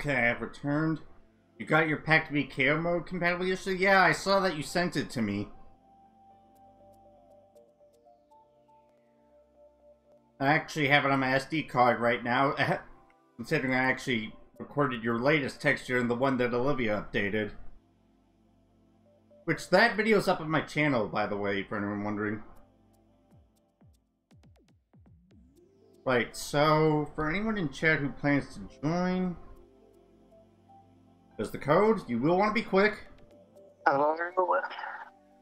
Okay, I've returned. You got your pack to be KO mode compatible yesterday? Yeah, I saw that you sent it to me. I actually have it on my SD card right now, considering I actually recorded your latest texture and the one that Olivia updated. Which, that video's up on my channel, by the way, for anyone wondering. Right, so, for anyone in chat who plans to join... There's the code. You will want to be quick. Hello,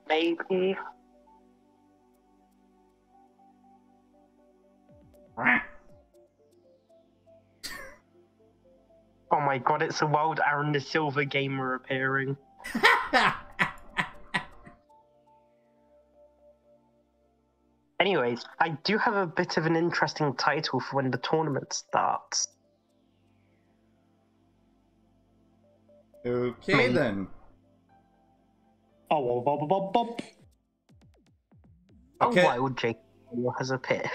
maybe. oh my god, it's a wild Aaron the Silver gamer appearing. Anyways, I do have a bit of an interesting title for when the tournament starts. Okay then. Oh, bob, bob, bob. Okay. A wild Jake has appeared.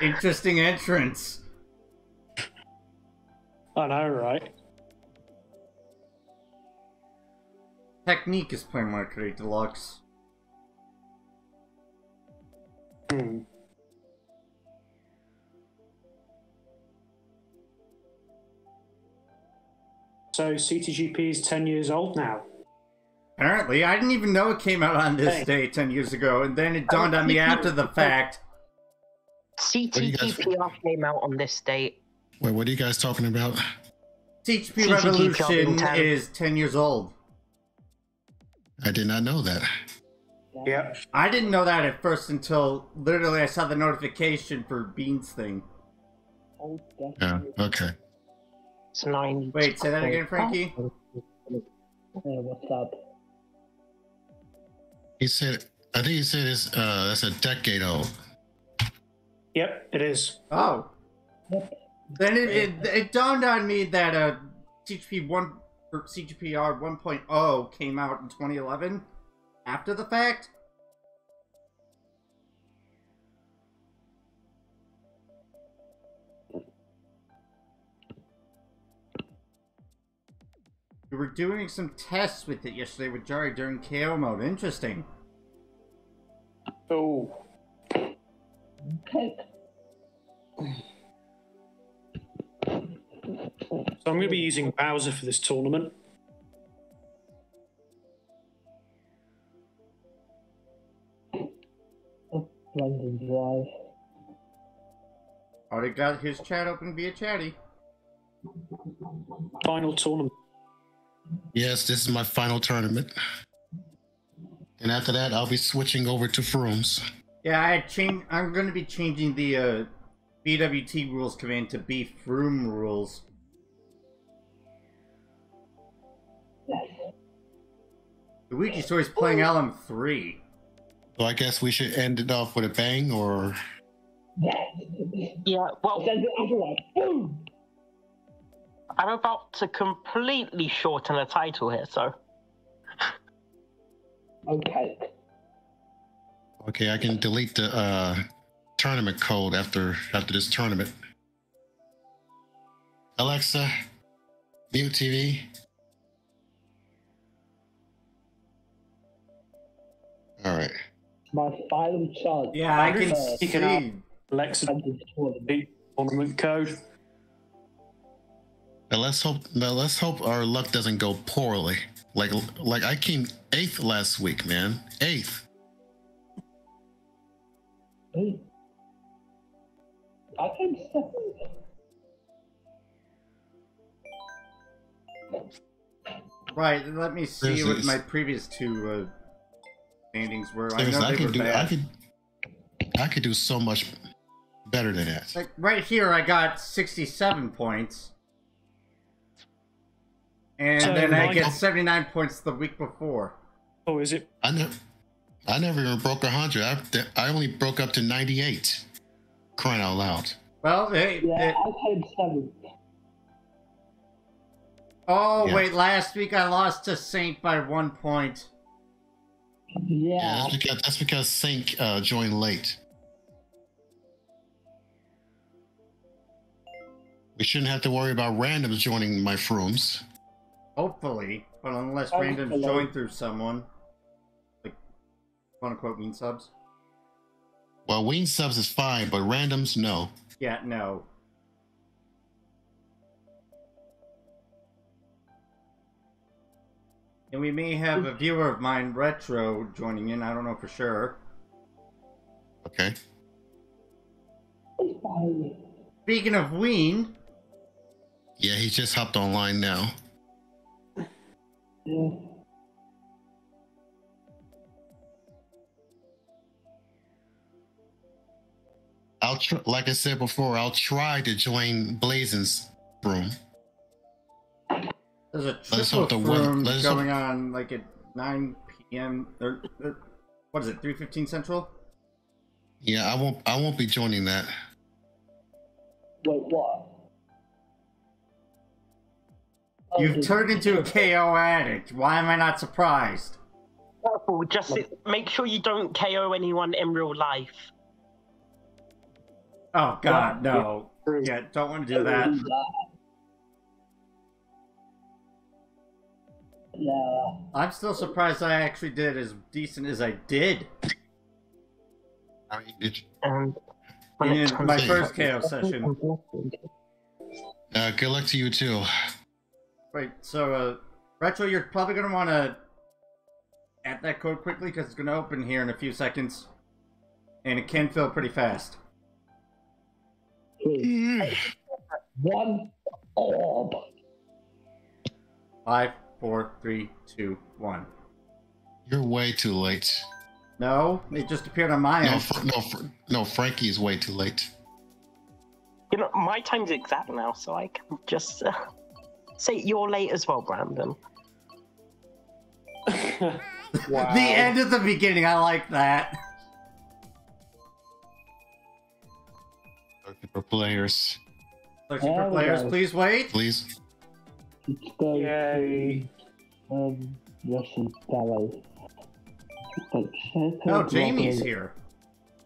Interesting entrance. I know, right? Technique is playing Market Deluxe. Hmm. So CTGP is 10 years old now. Apparently, I didn't even know it came out on this hey. day 10 years ago, and then it oh, dawned on me after the fact. CTGP came out on this date. Wait, what are you guys talking about? CTGP Revolution 10. is 10 years old. I did not know that. Yeah. I didn't know that at first until literally I saw the notification for Bean's thing. Oh, yeah, okay. It's nine. Wait, say that again, Frankie? Hey, what's up? He said, I think he said it's, uh, that's a decade old. Yep, it is. Oh. Then it, it, it dawned on me that uh, CGP 1, or CGPR 1.0 came out in 2011 after the fact? We were doing some tests with it yesterday with Jari during KO mode. Interesting. Oh. Okay. So I'm going to be using Bowser for this tournament. London Drive. Already got his chat open via chatty. Final tournament. Yes, this is my final tournament. And after that, I'll be switching over to Frooms. Yeah, I change. I'm going to be changing the uh, BWT rules command to be Froom rules. Luigi Story's playing LM3. So I guess we should end it off with a bang, or yeah. Well, I'm about to completely shorten the title here, so. Okay. Okay, I can delete the uh, tournament code after after this tournament. Alexa, mute TV. All right my final chance. Yeah, I can speak it up. Alexa, tournament code. Now let's hope. Now let's hope our luck doesn't go poorly. Like, like I came eighth last week, man. Eighth. Eighth. I came seventh. Right. Let me see what my previous two uh, standings were. I know I they could were do. bad. I could. I could do so much better than that. Like right here, I got sixty-seven points, and So then I Mike- get seventy-nine points the week before. Oh, is it? I never. I never even broke hundred. I I only broke up to ninety eight. Crying out loud. Well, hey, Yeah, it- I came seventh. oh Yeah. wait, last week I lost to Saint by one point. Yeah, Yeah. that's because that's because Saint uh, joined late. We shouldn't have to worry about randoms joining my frooms. Hopefully, but unless Hopefully. randoms join through someone, like quote unquote mean subs. Well, Ween subs is fine, but randoms, no. Yeah, no. And we may have a viewer of mine, Retro, joining in. I don't know for sure. Okay. It's fine. Speaking of Ween, Yeah, he just hopped online now. Yeah. I'll tr- like I said before, I'll try to join Blazen's room. there's a us hope the weather- room let us hope- going on like at 9 p.m. or, or what is it, 3:15 Central? Yeah, I won't. I won't be joining that. Wait, what? You've turned into a KO addict. Why am I not surprised? Careful, just make sure you don't KO anyone in real life. Oh God, no. Yeah, don't want to do that. Yeah. I'm still surprised I actually did as decent as I did I mean, it- And in my first KO session. uh, good luck to you too. Right, so, uh, Retro, you're probably going to want to add that code quickly because it's going to open here in a few seconds. And it can fill pretty fast. Three, one, orb. Five, four, three, two, one. You're way too late. No, it just appeared on my No, end. fr- no, fr- no. Frankie's way too late. You know, my time's exact now, so I can just uh, say you're late as well, Brandon. wow. The end of the beginning, I like that. Looking for players, Searching There for we players, go. please wait. please. Let's. Yay. Um, Russian ballet. Oh, Jamie's here.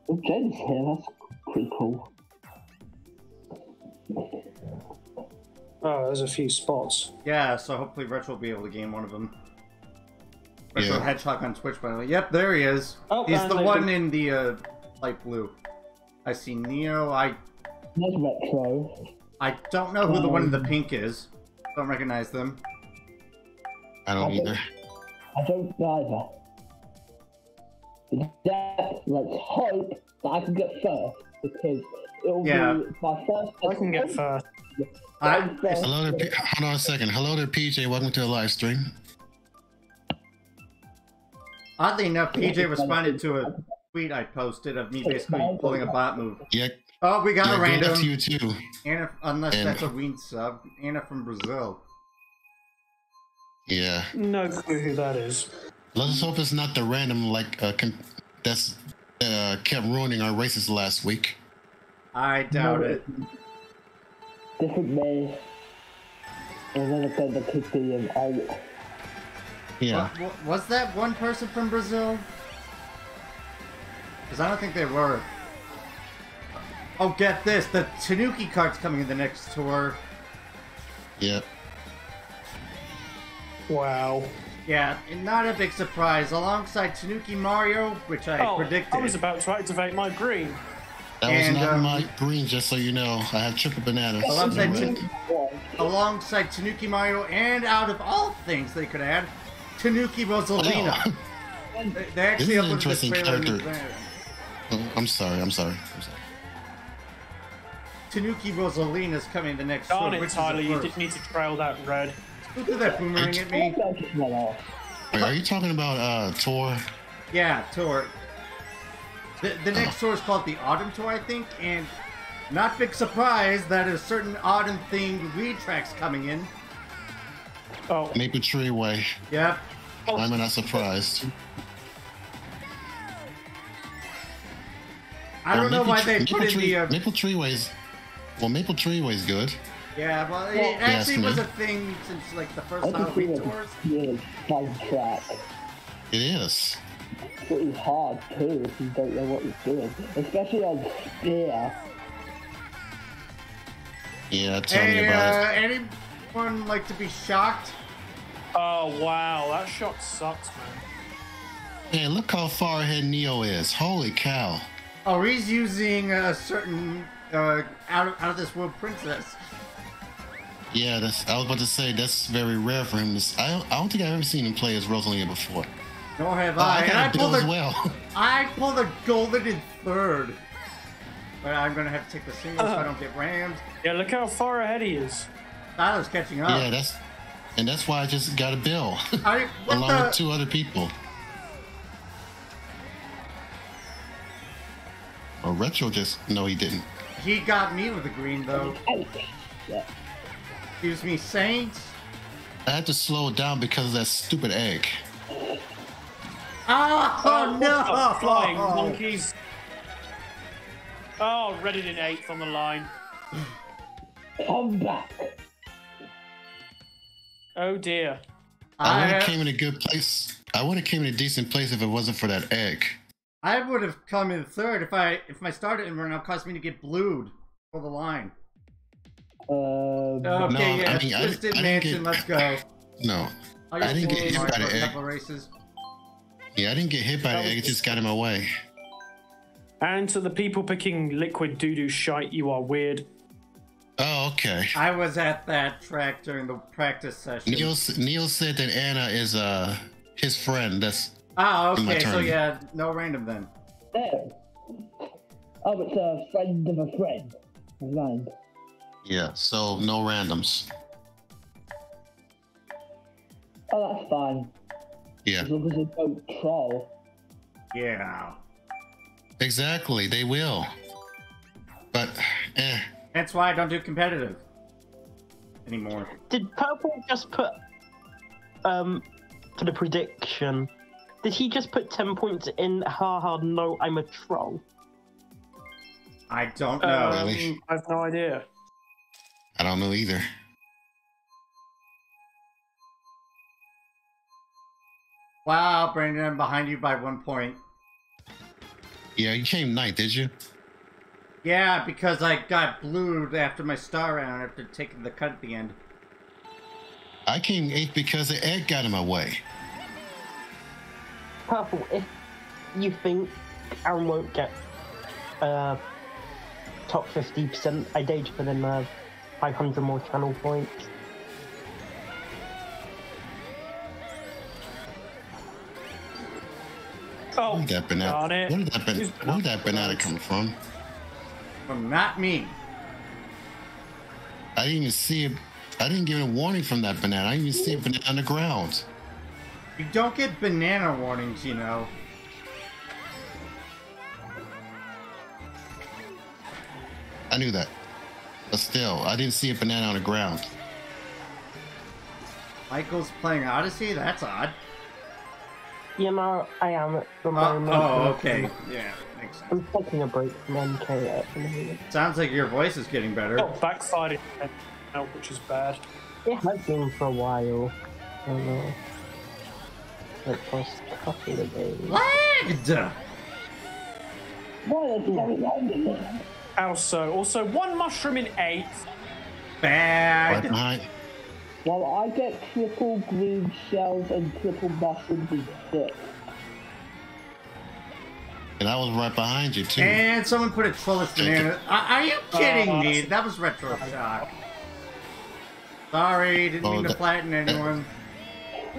Oh, Jamie's here. That's pretty cool. Oh, there's a few spots. Yeah, so hopefully Retro will be able to gain one of them. Retro Yeah. Hedgehog on Twitch, by the way. Yep, there he is. Oh, He's and the they one do- in the uh, light blue. I see Neo. I There's retro. I don't know who the one in the pink is. Don't recognize them. I don't Okay. either. I don't either. That, let's hope that I can get first because it'll Yeah. be my first. I can get first. I, first. Hello there. P- Hold on a second. Hello there, PJ. Welcome to the live stream. oddly enough, PJ responded to a tweet I posted of me basically pulling a bot move. Yeah, Oh, we got yeah a random. luck to you too. Anna, unless And- that's a Ween sub. Anna from Brazil. Yeah. No clue who that is. Let us hope it's not the random like uh, con- that's that uh, kept ruining our races last week. I doubt it. Different me. And then again, there could be an out. Yeah. Wa- wa- was that one person from Brazil? Because I don't think they were. Oh, get this! The Tanuki card's coming in the next tour. Yep. Wow. Yeah, and not a big surprise. Alongside Tanuki Mario, which I oh, predicted. I was about to activate my green. That And, was not um, my green, just so you know. I have triple bananas. Alongside, Anyway. Tan- alongside Tanuki Mario, and out of all things they could add, Tanuki Rosalina. Oh, They, they actually This is an interesting trailer. in character. oh, I'm sorry. I'm sorry. I'm sorry. Tanuki Rosalina is coming the next Darn tour, it, Tyler, you the did first. need to trail that red. Who threw that boomerang at me? That just went off. Wait, are you talking about uh Tor? Yeah, tour. The, the next tour is called the Autumn Tour, I think, and not big surprise that a certain autumn themed lead track's coming in. Oh, Maple Tree Way. Yep. I'm not surprised. I don't Well, know why Tree- they Maple put in Tree, the. Uh, Maple Tree Way's. Well, Maple Tree Way's good. Yeah, well, it Well, actually Yes, was a thing since like the first I can see Halloween it's tours. a fun track. It is. Pretty hard too if you don't know what you're doing. Especially on Spear. Yeah, tell me about uh, it. anyone like to be shocked? Oh wow, that shot sucks, man. Hey, look how far ahead Neo is. Holy cow. Oh, he's using a certain uh, out of out of this world princess. Yeah, that's. I was about to say that's very rare for him. To, s- I, don't, I don't think I've ever seen him play as Rosalia before. Nor have Oh, I. I and I got a pulled as a, well. I pulled a golden in third. But I'm gonna have to take the single so I don't get rammed. Yeah, look how far ahead he is. Tyler's catching up. yeah, that's, and that's why I just got a bill I, what along the? with two other people. Or Retro just no, he didn't. He got me with the green though. Ouch. Yeah. Excuse me, Saints. I had to slow it down because of that stupid egg. Ah, oh, oh, what no! the oh, oh, flying monkeys. Oh, Reddit in eighth on the line. Come back. Oh dear. I would have uh, came in a good place. I would have came in a decent place if it wasn't for that egg. I would have come in third if I if my starter didn't run out caused me to get blued for the line. Um, Okay, No, yeah, I mean, I Twisted didn't- I didn't Mansion, get- let's go. No. I'll I didn't get hit by for the a egg. races. Yeah, I didn't get hit by the egg. It just got in my way. And to the people picking liquid doo doo shite, you are weird. Oh, okay. I was at that track during the practice session. Neil Neil said that Anna is uh his friend. That's Ah, okay, so yeah, no random then. there. Oh, it's a friend of a friend. Right. Yeah. So no randoms. Oh, that's fine. Yeah, As long as they don't troll. Yeah. exactly. They will. But eh, That's why I don't do competitive anymore. Did Purple just put um for the prediction? Did he just put ten points in? Haha, no, I'm a troll. I don't know. Um, Really? I have no idea. I don't know either. Wow, Brandon, I'm behind you by one point. Yeah, you came ninth, did you? Yeah, because I got blued after my star round after taking the cut at the end. I came eighth because the egg got in my way. Purple, if you think Aaron won't get uh top fifty percent, I dare you to put in uh, five hundred more channel points. Oh, Where did that banana? Where did that, ban- where did that banana come from? From not me. I didn't even see it. I didn't get a warning from that banana. I didn't even see a banana on the ground. You don't get banana warnings, you know. I knew that. But still, I didn't see a banana on the ground. Michael's playing Odyssey? That's odd. You know, I am at the Oh, oh okay. Yeah, makes sense. I'm taking a break from MK at the moment. Sounds like your voice is getting better. oh backfired out, which is bad. It has been for a while. I don't know. Like first couple of days. Lagged! Why is very random? Also, also one mushroom in eight. Bad. behind. Well, I get triple green shells and triple mushrooms in six. And I was right behind you, too. And someone put a trollish banana. Are, are you kidding uh, Oh, me? That was retro shock. Sorry, didn't Oh, mean to that- flatten anyone.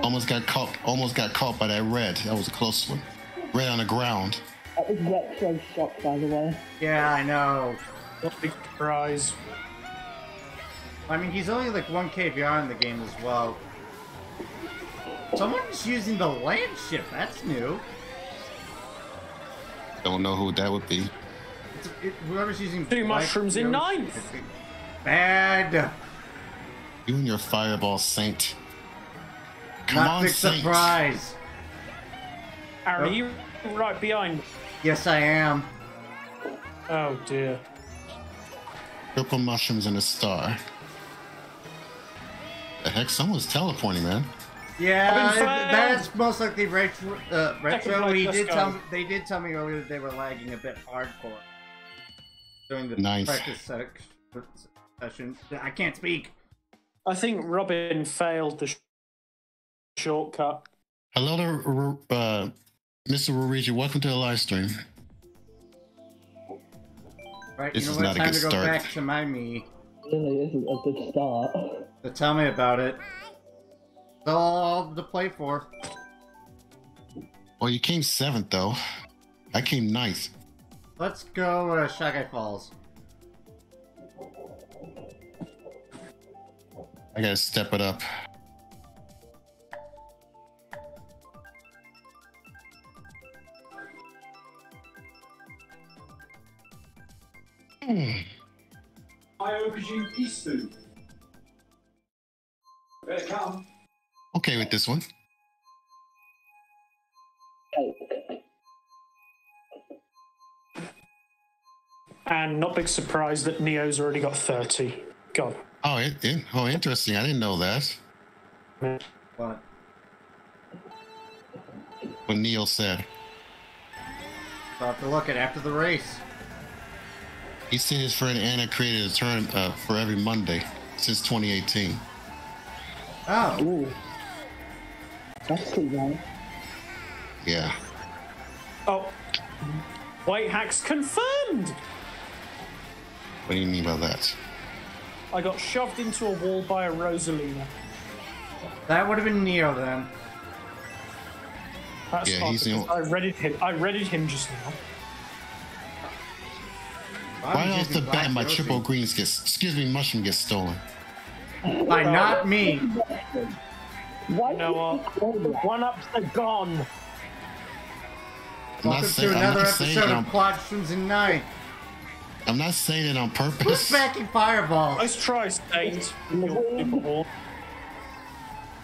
Almost got caught. Almost got caught by that red. That was a close one. Red on the ground. That was retro shock, by the way. Yeah, I know. Don't big surprise. I mean, he's only like 1 KVR in the game as well. Someone's using the land ship. That's new. Don't know who that would be. It's, it, whoever's using Two Black mushrooms in ninth. Bad. You and your fireball saint. Come Not on, big saint. surprise. Aaron, Oh. are you right behind? Yes, I am. Oh dear. Triple mushrooms and a star. The heck? Someone's teleporting, man. Yeah, I've been it- flagged. that's most likely retro. Uh, retro. place, He did go. tell me. They did tell me earlier that they were lagging a bit hardcore during the Nice. practice session. I can't speak. I think Robin failed the sh- shortcut. Hello to uh, Mr. Ruigi. Welcome to the live stream. Right, This you know is what? not a Time good to go start. back to my me. Really, this is a good start. So tell me about it. That's all to play for. Well, you came seventh though. I came ninth. Let's go uh, Shy Falls. I gotta step it up. I aubergine peace food. Better come. Okay with this one. And not big surprise that Neo's already got 30. God. Oh, it, it, oh, interesting. I didn't know that. What? What Neil said. I'll have to look at after the race. He said his friend Anna created a tournament uh, for every Monday since 2018. Oh, Ooh. That's too bad. Yeah. Oh. White hacks confirmed! What do you mean by that? I got shoved into a wall by a Rosalina. that would have been Neo then. That's Yeah, fine, he's the because I readied him. I readied him just now. I Why was off the using bat my triple greens get, excuse me, mushroom gets stolen? By not me. Why You know what? One ups are gone. I'm Welcome saying, to I'm another episode of on, Plot and Night. I'm not saying it on Who's purpose. backing Fireball? Nice try, Stains.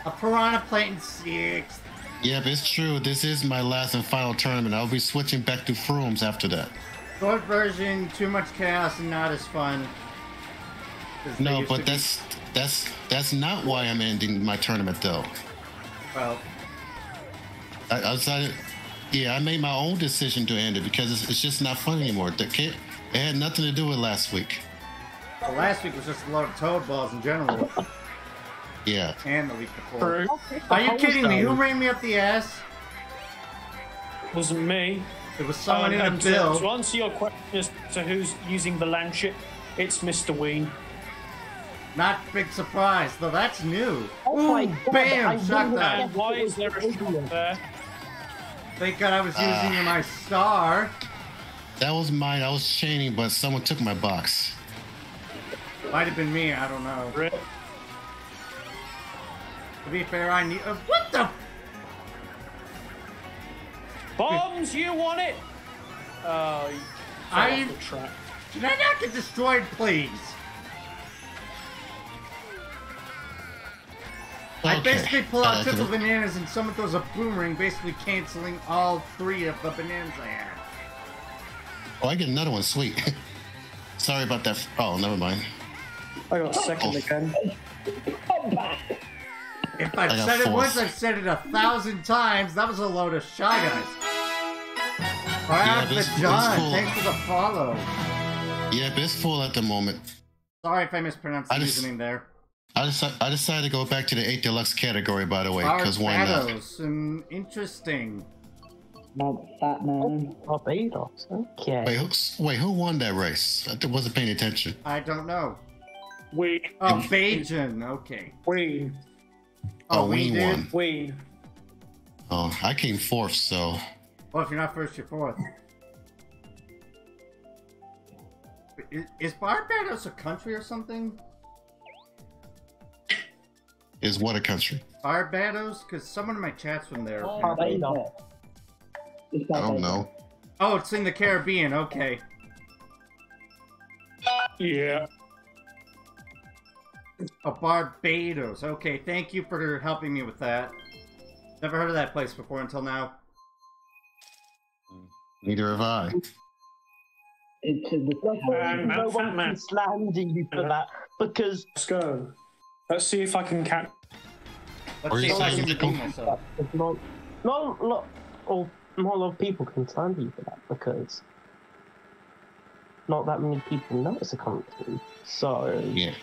A Piranha Plant in sixth. Yep, it's true. This is my last and final tournament. I'll be switching back to Frooms after that. Short version, too much chaos and not as fun. No, used to but be- that's that's that's not why I'm ending my tournament though. Well, I, I decided, yeah, I made my own decision to end it because it's, it's just not fun anymore. The kid, it had nothing to do with last week. well, last week was just a lot of toad balls in general. Yeah, and the week before. True. Are you kidding me? Who ran me up the ass? It wasn't me. It was someone Um, in a and to, to answer your question as to who's using the landship, it's Mr. Ween. Not big surprise, though that's new. Oh Ooh, my God, bam! really Shot that. And why is there a shot there? Thank God I was Ah. using my star. that was mine. I was chaining, but someone took my box. Might have been me, I don't know. Rip. To be fair, I need. Uh, what the? Bombs, you want it? Oh, you fell I- off the track. Can I not get destroyed, please? I basically pull Uh, out triple I- bananas and someone throws a boomerang, basically canceling all three of the bananas I had. Oh, I get another one. Sweet. Sorry about that. Oh, never mind. I got second Oh. again. If I I've got said it once, I've said it a thousand times. That was a load of shy guys. Wow, this- the John, fool- thanks for the follow. Yeah, it's full at the moment. Sorry if I mispronounced the I just- username there. I decided, I decided to go back to the 8 Deluxe category, by the way, because why not? shadows, um, interesting. Not that man. Barbados. Okay. Wait, who, wait, who won that race? I wasn't paying attention. I don't know. Wait. Oh, Bajan, okay. Ween. Oh, Oh, we we did? won. Ween. Oh, I came fourth, so Well, if you're not first, you're fourth. Is, is Barbados a country or something? is what a country. Barbados? Because someone in my chat's from there. Oh, apparently. Barbados. I don't know. Oh, it's in the Caribbean. Okay. Yeah. Oh, Barbados. Okay, thank you for helping me with that. Never heard of that place before until now. Neither have I. It's in the Um, no Fat one Man. can slander you for that because Let's go. Let's see if I can catch. Let's Or see if I can redeem myself. it's not not a lot or not a lot of people can slander you for that because not that many people know it's a country. So Yeah.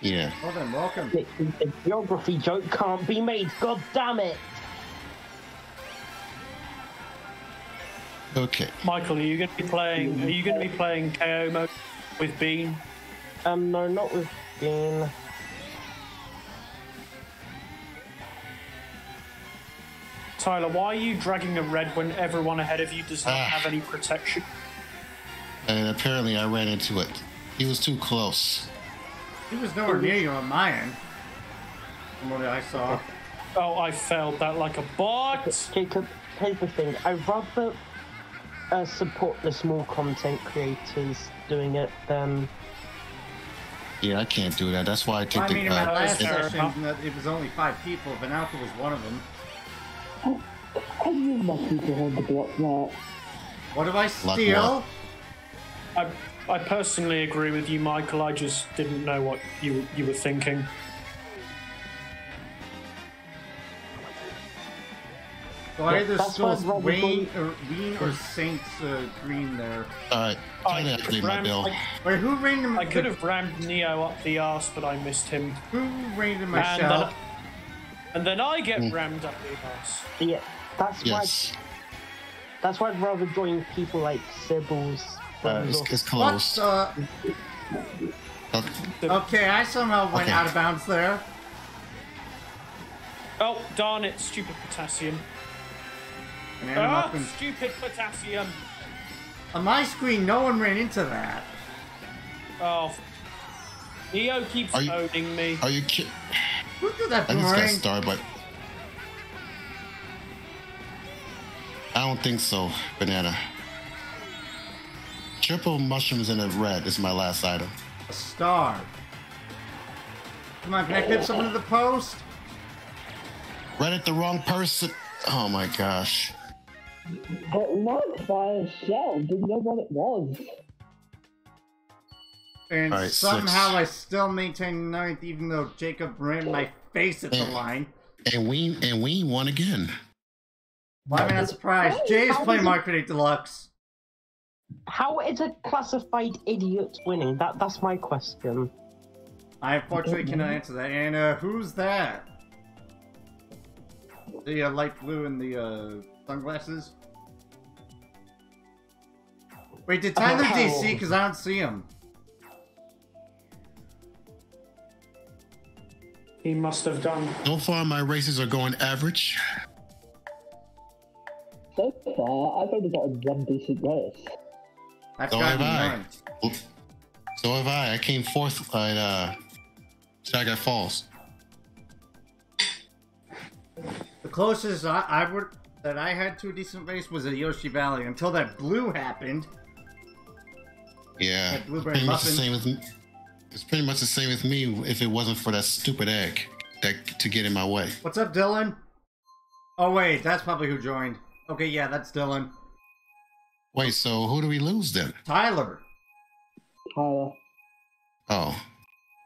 Yeah. Well then, welcome. the, the geography joke can't be made. God damn it! Okay. Michael, are you going to be playing? Are you going to be playing KO mode with Bean? Um, no, not with Bean. Tyler, why are you dragging a red when everyone ahead of you does not Ah. have any protection? And apparently I ran into it. He was too close. He was nowhere near you on my end. From what I saw. Oh, I failed that like a bot. Jacob, here's the thing. I'd rather uh, support the small content creators doing it than Yeah, I can't do that. That's why I took I the. mean, in my uh, last session, that it was only five people. Vanalka was one of them. How do you must people hold the block that? What do I Luck steal? I, I personally agree with you, Michael. I just didn't know what you you were thinking. So I Yeah, either that's stole what Robert Wayne or Ween or Saints uh, Green there. all right. I, Try to update my bill. I, Wait, who rained him? I could have rammed Neo up the arse, but I missed him. Who rained in my And shell? then, and then I get Hmm. rammed up the arse. yeah. That's Yes. why. That's why I'd rather join people like Sybil's. Uh, friends it's, or- it's What close. the? Okay. Okay, I somehow went Okay. out of bounds there. Oh, darn it, stupid potassium. And up stupid potassium. on my screen, no one ran into that. Oh, Neo keeps Are you- owning me. Are you kidding? Who threw that I just got boomerang? started, but I don't think so. Banana. Triple mushrooms in a red is my last item. A star. Come on, can I clip someone to the post? Read it the wrong person. Oh my gosh. But marked by a shell, didn't know what it was. And Alright, somehow six. I still maintain ninth, even though Jacob ran my face at the line. And we and we won again. Why am I not surprised? Jay is How playing does it- Mario Kart 8 Deluxe. How is a classified idiot winning? That that's my question. I unfortunately cannot answer that. And uh, who's that? The uh, light blue and the uh, sunglasses? Wait, did Tyler Oh. DC? Because I don't see him. He must have done. So far, my races are going average. So far, I've only got one decent race. I've So have I. So have I. I came fourth at uh, Shy Guy Falls. The closest I, I would that I had to a decent race was at Yoshi Valley until that blue happened. Yeah, pretty much the same with me. It's pretty much the same with me if it wasn't for that stupid egg that to get in my way. What's up, Dylan? Oh wait, that's probably who joined. Okay, yeah, that's Dylan. Wait, so who do we lose then? Tyler. Tyler. Oh,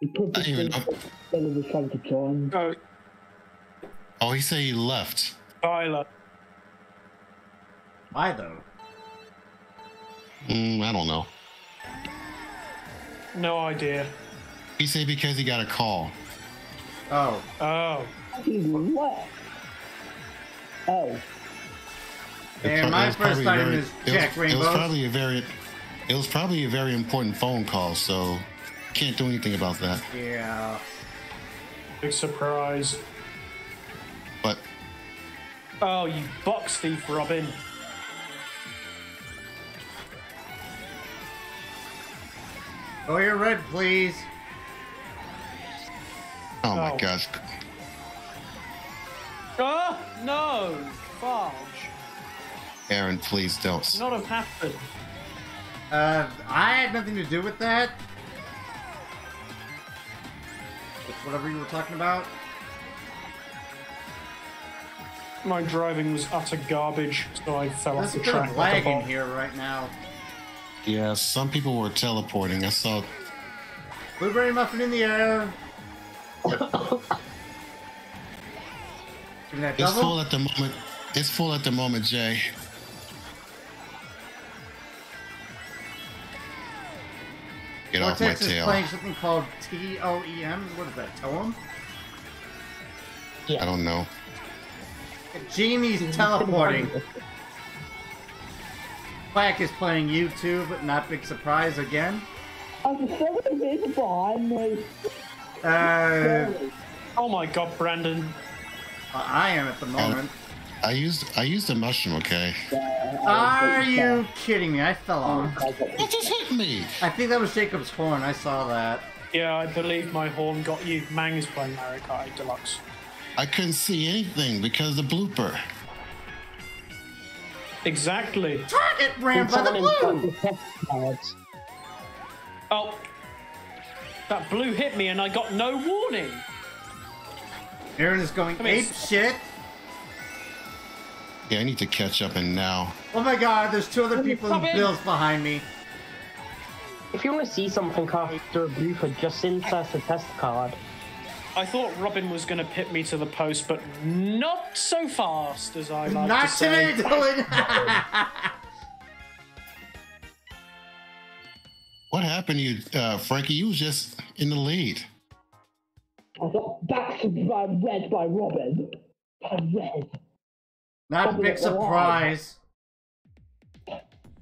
He I didn't even probably know. Billy was trying to join. Oh, Oh, he said he left. Tyler. Why though? Mm, I don't know. No idea. He said because he got a call. Oh, Oh, He left. Oh, It and it my was first probably item very- is it was- Jack It was probably a very, it was probably a very important phone call. So can't do anything about that. Yeah. big surprise. But Oh, you box thief, Robin. Go your red, please. oh my Oh. gosh, Oh, no! Farge. Aaron, please don't. Not have happened. Uh, I had nothing to do with that. With whatever you were talking about. My driving was utter garbage, so I fell There's off the bit track. of like a lag in here right now. Yeah, some people were teleporting. I saw. Blueberry muffin in the air. Give me that It's full at the moment. It's full at the moment, Jay. Get off my Vortex is tail. playing something called T O E M. What is that? Toem? I don't know. Jamie's teleporting. Quack is playing YouTube. Not big surprise again. I was so many people behind me. Uh, Oh my god, Brandon. I am at the moment. I used I used a mushroom, okay? Are you kidding me? I fell oh, off. It just hit me. I think that was Jacob's horn. I saw that. Yeah, I believe my horn got you. Mang is playing Mario Kart 8 Deluxe. I couldn't see anything because of the blooper. Exactly. Target ran by the Someone in blue. the test cards. Oh. That blue hit me and I got no warning. Aaron is going Come here. ape shit. Yeah, I need to catch up and now. Oh my god, there's two other people in Come in. bills behind me. If you want to see something after a blooper, just insert the test card. I thought Robin was going to pit me to the post, but not so fast as I like Not to say. today, Dylan. What happened to you, uh, Frankie? You was just in the lead. I got back to by red by Robin. By red. Not a big surprise.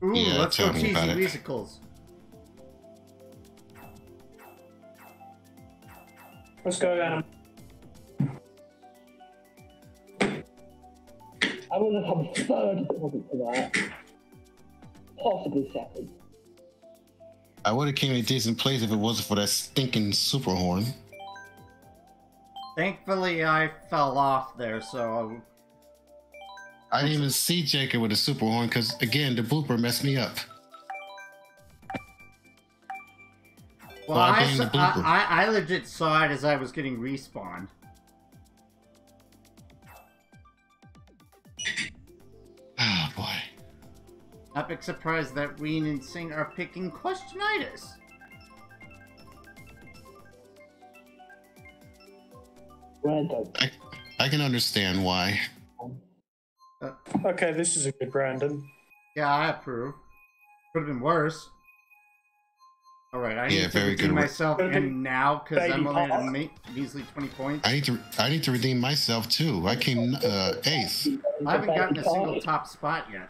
Ooh, Yeah, let's go tell me cheesy musicals. Let's go, Adam. I would have come third probably for that. Possibly second. I would have came in a decent place if it wasn't for that stinking super horn. Thankfully, I fell off there, so I didn't even see Jacob with the super horn because again the blooper messed me up. well, Well, I I, blame the saw- blooper. I, I, I legit saw it as I was getting respawned. Oh boy. Not big surprise that Ween and Sing are picking Questionitis. Random. I, I can understand why. Okay, this is a good Brandon. Yeah, I approve. Could have been worse. Alright, I Yeah, need to very redeem good. myself Could've in now because I'm only at a pause. measly 20 points. I need to I need to redeem myself too. I came uh, eighth. I haven't gotten a single top spot yet.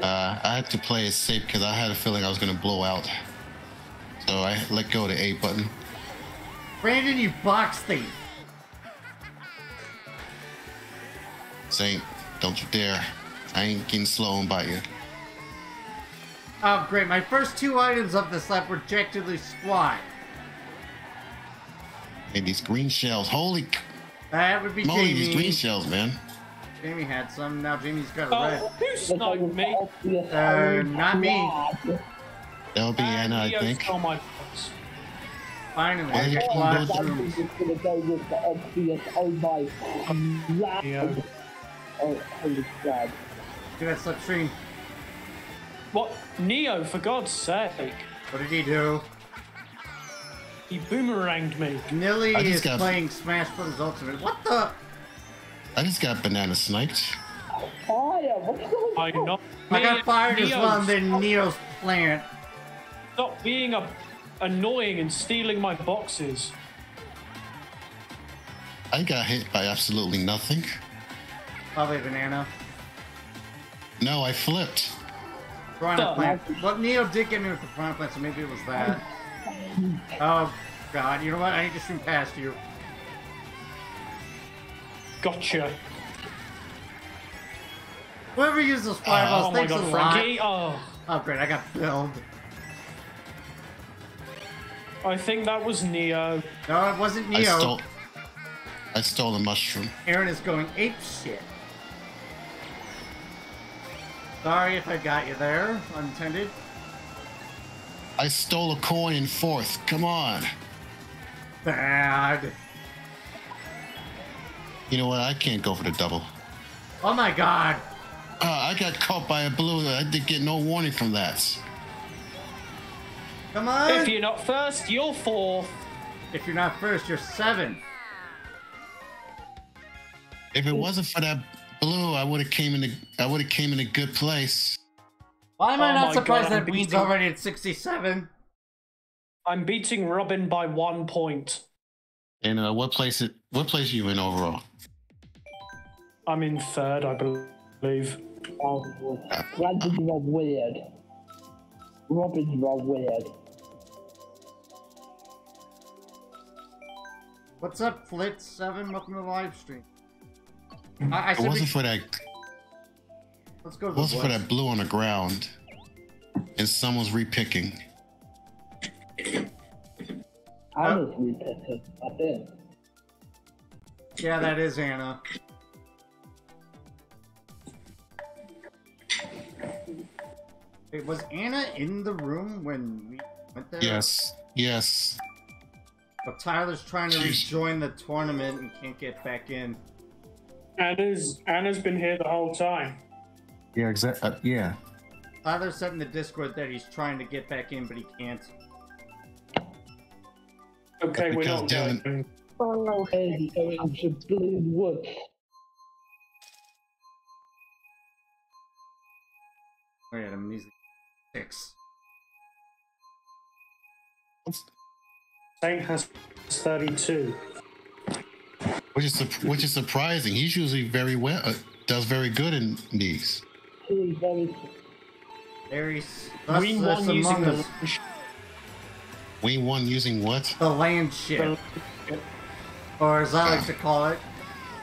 Uh, I had to play it safe because I had a feeling I was gonna blow out. So I let go of the A button. Brandon, you box thief! Saint, don't you dare. I ain't getting slow and bite you. Oh, great. My first two items of this lap were objectively squat. Hey, these green shells. Holy c- That would be moly, these green shells, man. Jamie had some. Now Jamie's got a Oh, red. who sniped me? Uh, not me. That would be Uh, Anna, I think. stole my box. Finally, Why I did get you quad do it? rooms. I'm gonna go with the obvious. Oh my god. Neo. Oh, holy crap. Look at that slipstream. What? Neo, for God's sake. What did he do? He boomeranged me. Nilly is got- playing Smash Bros. Ultimate. What the? I just got banana sniped. Fire! What's going I know. I got fired as Neo, well, and then Neo's plant. Stop being a, annoying and stealing my boxes. I got hit by absolutely nothing. Probably banana. No, I flipped. Piranha Duh. plant. Well, Neo did get me with the piranha plant, so maybe it was that. Oh, God. You know what? I need to shoot past you. Gotcha. Whoever used those fireballs, oh my thanks god, a Frankie. lot. Oh, Oh, great. I got filled. I think that was Neo. No, it wasn't I Neo. stole. I stole a mushroom. Aaron is going ape shit. Sorry if I got you there, unintended. I stole a coin in fourth. Come on. Bad. You know what? I can't go for the double. Oh my god. Uh, I got caught by a blue. I didn't get no warning from that. Come on. If you're not first, you're fourth. If you're not first, you're seventh. If it wasn't for that blue, I would have came in. A, I would have came in a good place. Why am I Oh not surprised God, that Ween's beating- already at 67? I'm beating Robin by one point. And uh, what place? It, what place are you in overall? I'm in third, I believe. Oh, Brandon's real weird. Robin's real weird. What's up, Flitz7? Welcome to the live stream. Mm, I, I It wasn't for that. let's go It wasn't for that blue on the ground, and someone's repicking. I uh, was repicking, I think. Yeah, that is Anna. Wait, was Anna in the room when we went there? Yes, yes. But Tyler's trying to rejoin the tournament and can't get back in. Anna's Anna's been here the whole time. Yeah, exactly. Uh, yeah. Tyler said in the Discord that he's trying to get back in, but he can't. Okay, we're not Dylan- going. Oh, hey, going to Blue Woods. Oh yeah, I'm using six. Saint has 32. Which is which is surprising. He's usually very well, uh, does very good in these. He is very Very. s- Thus, we won using among the, us. We won using what? the land ship, or as I like to call it,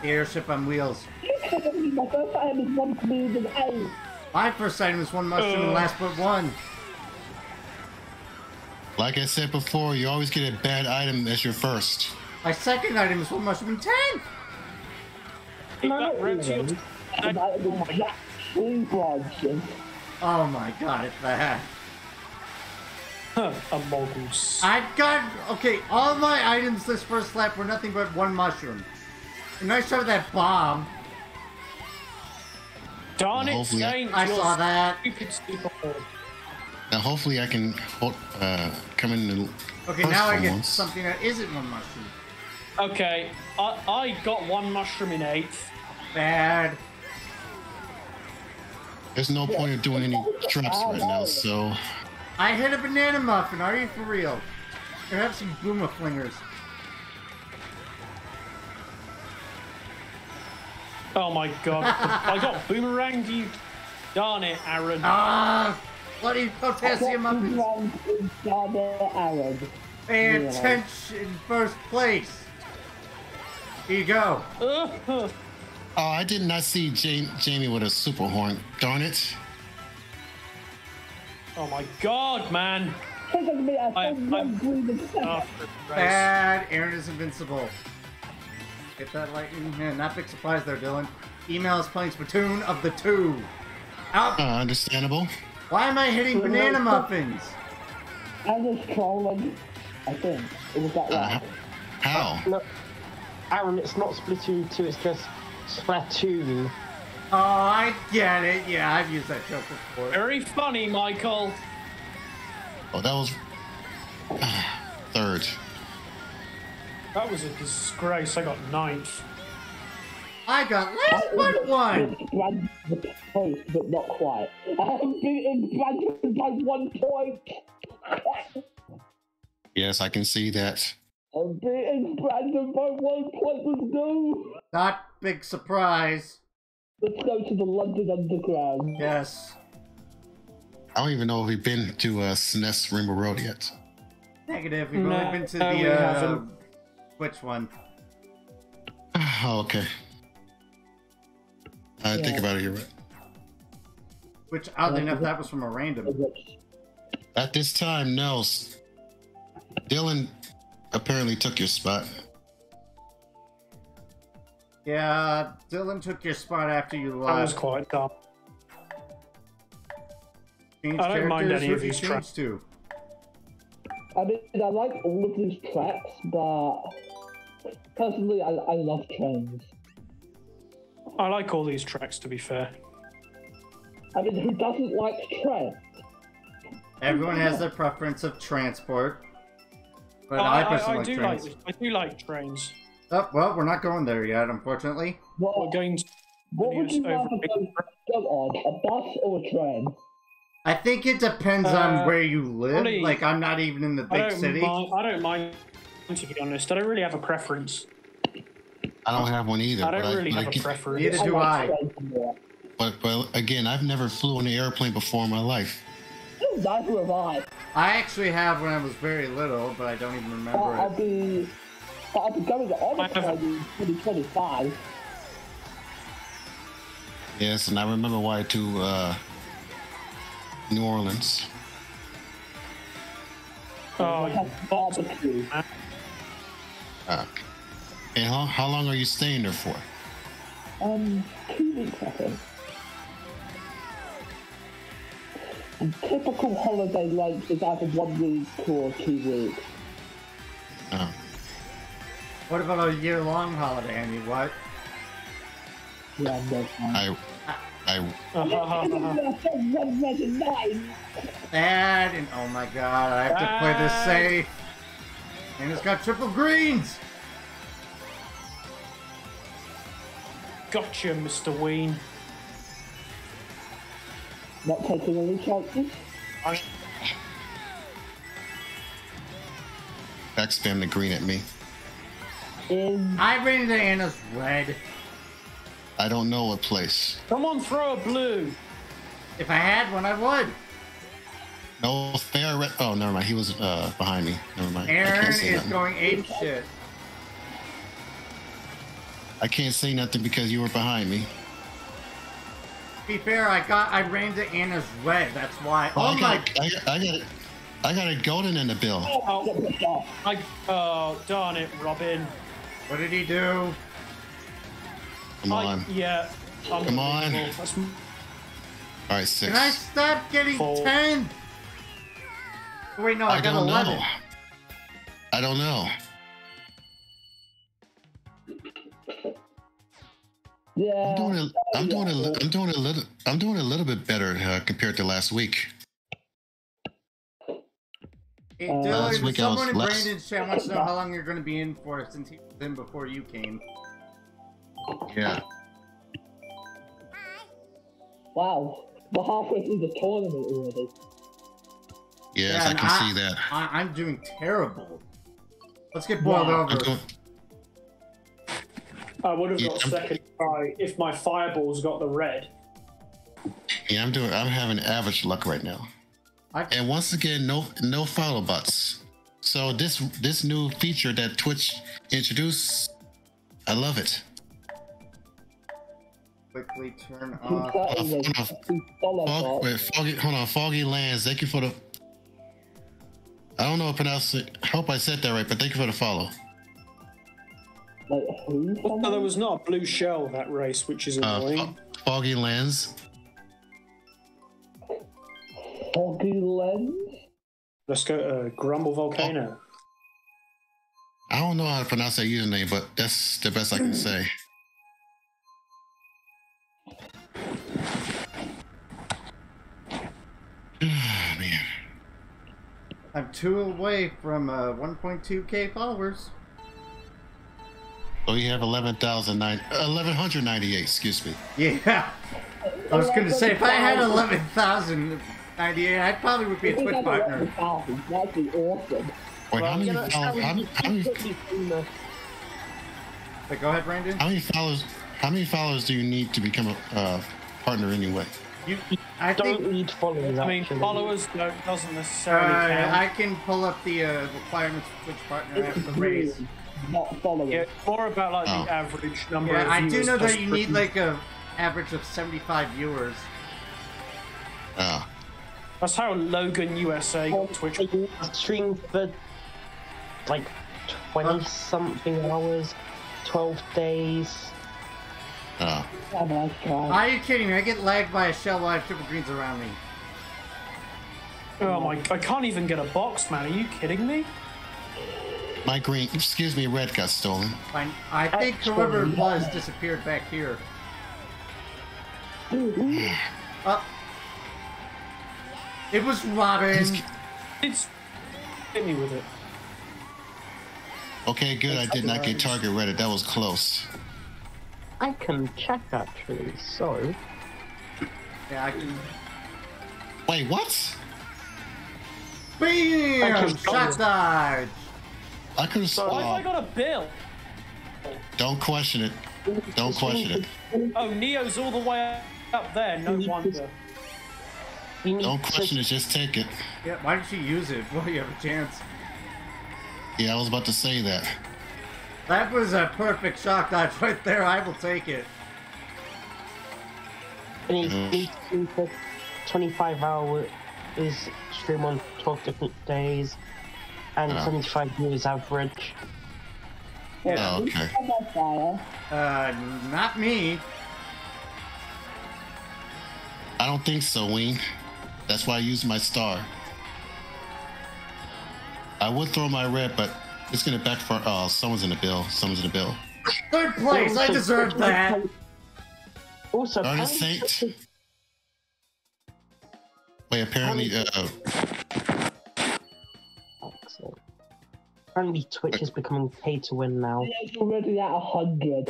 the airship on wheels. My first time is one clean and eight. My first item is one mushroom and Uh. last but one. Like I said before, you always get a bad item as your first. My second item is one mushroom and ten. Keep that red to your- And I am the exact. Oh my god, it's that. a moguls. I've got okay. All my items this first lap were nothing but one mushroom. A nice shot of that bomb. Darn it, I- Saint! I you're saw that. Stupid, stupid. Now, hopefully, I can uh, come in the Okay, now I get once. something that isn't one mushroom. Okay, I, I got one mushroom in eight. Bad. There's no point of doing any traps right now, so I hit a banana muffin. Are you for real? Here, have some boomer flingers. Oh my god, I got boomeranged, you. Darn it, Aaron. Ah, bloody potassium What muffins. wrong in Ghana Arab? Pay Yeah. attention first place. Here you go. Oh, I did not see Jamie, Jamie with a super horn. Darn it. oh my god, man. Take it to me, I I- said one I'm- green and seven. Oh. Bad. Aaron is invincible. Get that lightning? Yeah, not big surprise there, Dylan. Email is playing Splatoon of the two. Out. Uh, understandable. Why am I hitting banana muffins? I was trolling. I think it was that Uh, right. how? No, Aaron, it's not Splatoon 2, it's just Splatoon. Oh, I get it. Yeah, I've used that joke before. Very funny, Michael. Oh, that was third. That was a disgrace. I got ninth. I got last but one. Brand the but not quite. I'm beating Brandon by one point. Yes, I can see that. I'm beating Brandon by one point. Let's go. Not big surprise. Let's go to the London Underground. Yes. I don't even know if we've been to uh, SNES Rainbow Road yet. Negative. We've No, only been to no, the uh, which one? Oh, okay. I think about it, you're right. Which oddly Yeah, enough, that- that was from a random. At this time, no. s- Dylan apparently took your spot. Yeah, Dylan took your spot after you That was left. quite dumb. Change I don't mind any of these change tracks. to? I mean, I like all of these tracks, but personally, I, I love trains. I like all these tracks, to be fair. I mean, who doesn't like trains? Everyone has their preference of transport. But I, I, I, personally I like do trains. like I do like trains. Oh, well, we're not going there yet, unfortunately. We're going. To, What would you rather go, go on, a bus or a train? I think it depends on Uh, where you live. probably- Like, I'm not even in the I big don't city. mind. I don't mind. To be honest, I don't really have a preference. I don't have one either. I but don't really but have a preference. Neither do I. like. But, but again, I've never flew on an airplane before in my life. Neither have I. I actually have when I was very little, but I don't even But remember I'll it. be. I'll be going on I a have- train in 2025. Yes, and I remember why to uh, New Orleans. Oh, I have barbecue. Uh, and how, how long are you staying there for? Um, two weeks, I think. And typical holiday length is either one week or two weeks. Uh, What about a year long holiday? I mean, what? Yeah, no fun. I, I, One and and oh my god, I have to play this safe. And it's got triple greens. Gotcha, Mr. Ween. Not taking any chances. I, backspam the green at me. In I bring the Anna's red. I don't know what place. come on, throw a blue. If I had one, I would. No, fair. Red. Oh, never mind. He was uh, behind me. Never mind. I Aaron can't say is nothing. going ape shit. I can't say nothing because you were behind me. To be fair, I got I ran into Anna's red. That's why. Oh, Oh I my! got, I got, I got, I got a golden in the bill. Oh, get pissed off. I, oh, darn it, Robin. What did he do? Come I, on. yeah. I'm Come on. unbelievable. All right, six. Can I stop getting Four. ten? Wait, no, I, I got don't eleven. know. I don't know. Yeah. I'm doing a, I'm doing a, li- I'm doing a little, I'm doing a little bit better uh, compared to last week. Hey, Uh, Last Dylan, week I was someone in less- Brandon's chat wants to know how long you're going to be in for since he was in before you came. Yeah. Wow. We're halfway through the tournament already. Yes, Yeah, I can I- see that. I, I'm doing terrible. Let's get boiled Wow. I'm over. Going, I would have Yeah, got I'm- second try if my fireballs got the red. yeah, I'm doing. I'm having average luck right now. I- And once again, no, no follow bots. So this, this new feature that Twitch introduced, I love it. Quickly turn off. thirty hold on. was follow Fog, wait, foggy, hold on, Foggy Lands. Thank you for the. I don't know how to pronounce it. I hope I said that right, but thank you for the follow. Like who? No, there was not a blue shell that race, which is Uh, annoying. Fo- Foggy Lands. Foggy lens. Let's go to Grumble Volcano. I don't know how to pronounce that username, but that's the best I can say. Ah, Man, I'm two away from uh, 1.2k followers. So you have 11,009 1198, excuse me. Yeah. I was gonna say, if I had 11,098, I probably would be a If we Twitch had partner. 11,000, That'd be awesome. Wait, how many, you know, follow- how, many- how, many, go ahead, Brandon. how many followers? How many followers do you need to become a uh, partner anyway? You, I Don't think need followers. I mean, actually. followers don't, doesn't uh, necessarily count. I can pull up the uh, requirements for Twitch partner after the race. Really Not followers. Yeah, more about like Oh. the average number Yeah, of I do know that you need like a average of 75 viewers. Ah, That's how Logan USA Well, got Twitch. I streamed for like twenty something hours, twelve days. ah. Have a nice. Are you kidding me? I get lagged by a shell while I have triple greens around me. Oh my! I can't even get a box, man. Are you kidding me? My green, excuse me, red got stolen. Fine. I think Actually, whoever it was disappeared back here. Uh, it was Robin. It's hit me with it. Okay, good. I did not get target reddit. That was close. I can check actually. So Yeah, I can. Wait, what? Bam! Shot dodge! I could have. Why have I got a bill? don't question it. Don't question it. Oh, Neo's all the way up there. No wonder. you Don't question it. Just take it. Yeah, why did you use it? Well, you have a chance. Yeah, I was about to say that. That was a perfect shock dodge right there. I will take it. And you need to for 25 hours is stream on 12 different days and Oh. 75 years average. Oh, okay. How about fire? Uh, not me. I don't think so, Ween. That's why I used my star. I would throw my red, but it's gonna backfire. Oh, someone's in the bill. Someone's in the bill. Third place. I deserve that. Also, Darn it, apparently- Saint. Wait, apparently, uh, Apparently, Twitch is becoming pay to win now. It's already at a hundred.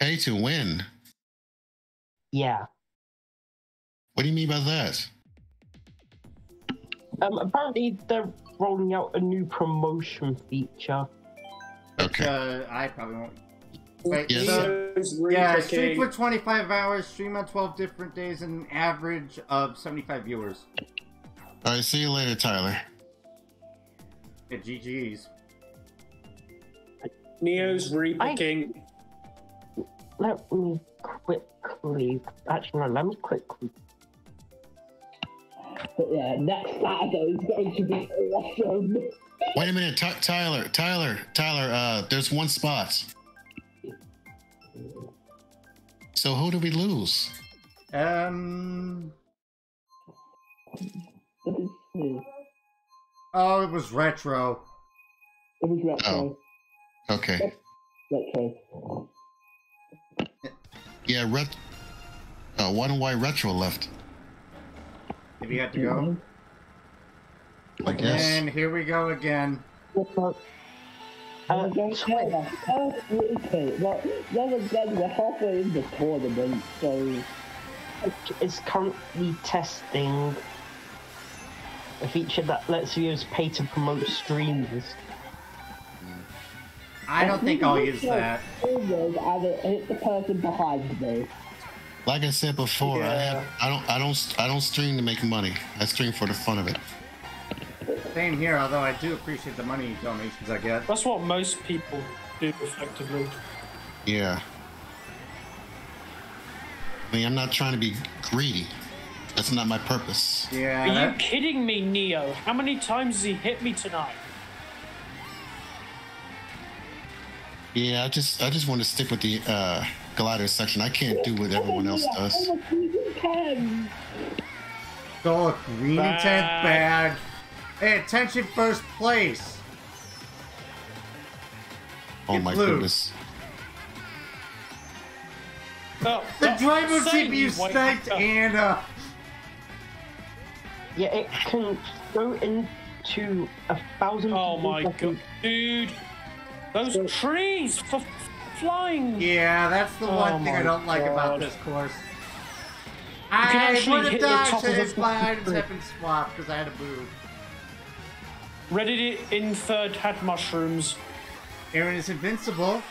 pay to win. Yeah. What do you mean by that? Um, apparently, they're rolling out a new promotion feature. Okay. Uh, I probably won't. Wait, Yes. so- yeah, stream for 25 hours, stream on 12 different days, and an average of 75 viewers. All right. See you later, Tyler. Yeah, GG's. Neo's repicking. Let me quickly. Actually, no, let me quickly. But yeah, next Saturday is going to be awesome. Wait a minute, Ty- Tyler. Tyler. Tyler. Uh, there's one spot. So who do we lose? Um. What is it? Oh, it was retro. It was retro. Okay. Retro. Yeah, ret. Uh, wonder why retro left? If you had to go. I guess. And here we go again. Uh, Oh, okay. Well, then again, we're halfway in the tournament, so is currently testing a feature that lets viewers pay to promote streams. I don't think I'll use that. Almost, hit the person behind me. Like I said before, I have I don't I don't I don't stream to make money. I stream for the fun of it. Same here, although I do appreciate the money donations I get. That's what most people do effectively. Yeah. I mean, I'm not trying to be greedy. That's not my purpose. Yeah. Are you kidding me, Neo? How many times has he hit me tonight? Yeah, I just I just want to stick with the uh, glider section. I can't do what everyone else does. Oh, season 10! Oh, green Bad. 10th bad. Hey, attention first place. Oh Get my blue. goodness. Oh, The oh, driver Saint, CPU you wake sniped. Anna. Yeah, it can go into a thousand. Oh my that god, dude! Those trees for flying. Yeah, that's the Oh one thing I don't like about this course. can I actually would have hit the top of the if my fucking items tree. had been swapped because I had to move. Reddit in third had mushrooms. Aaron is invincible.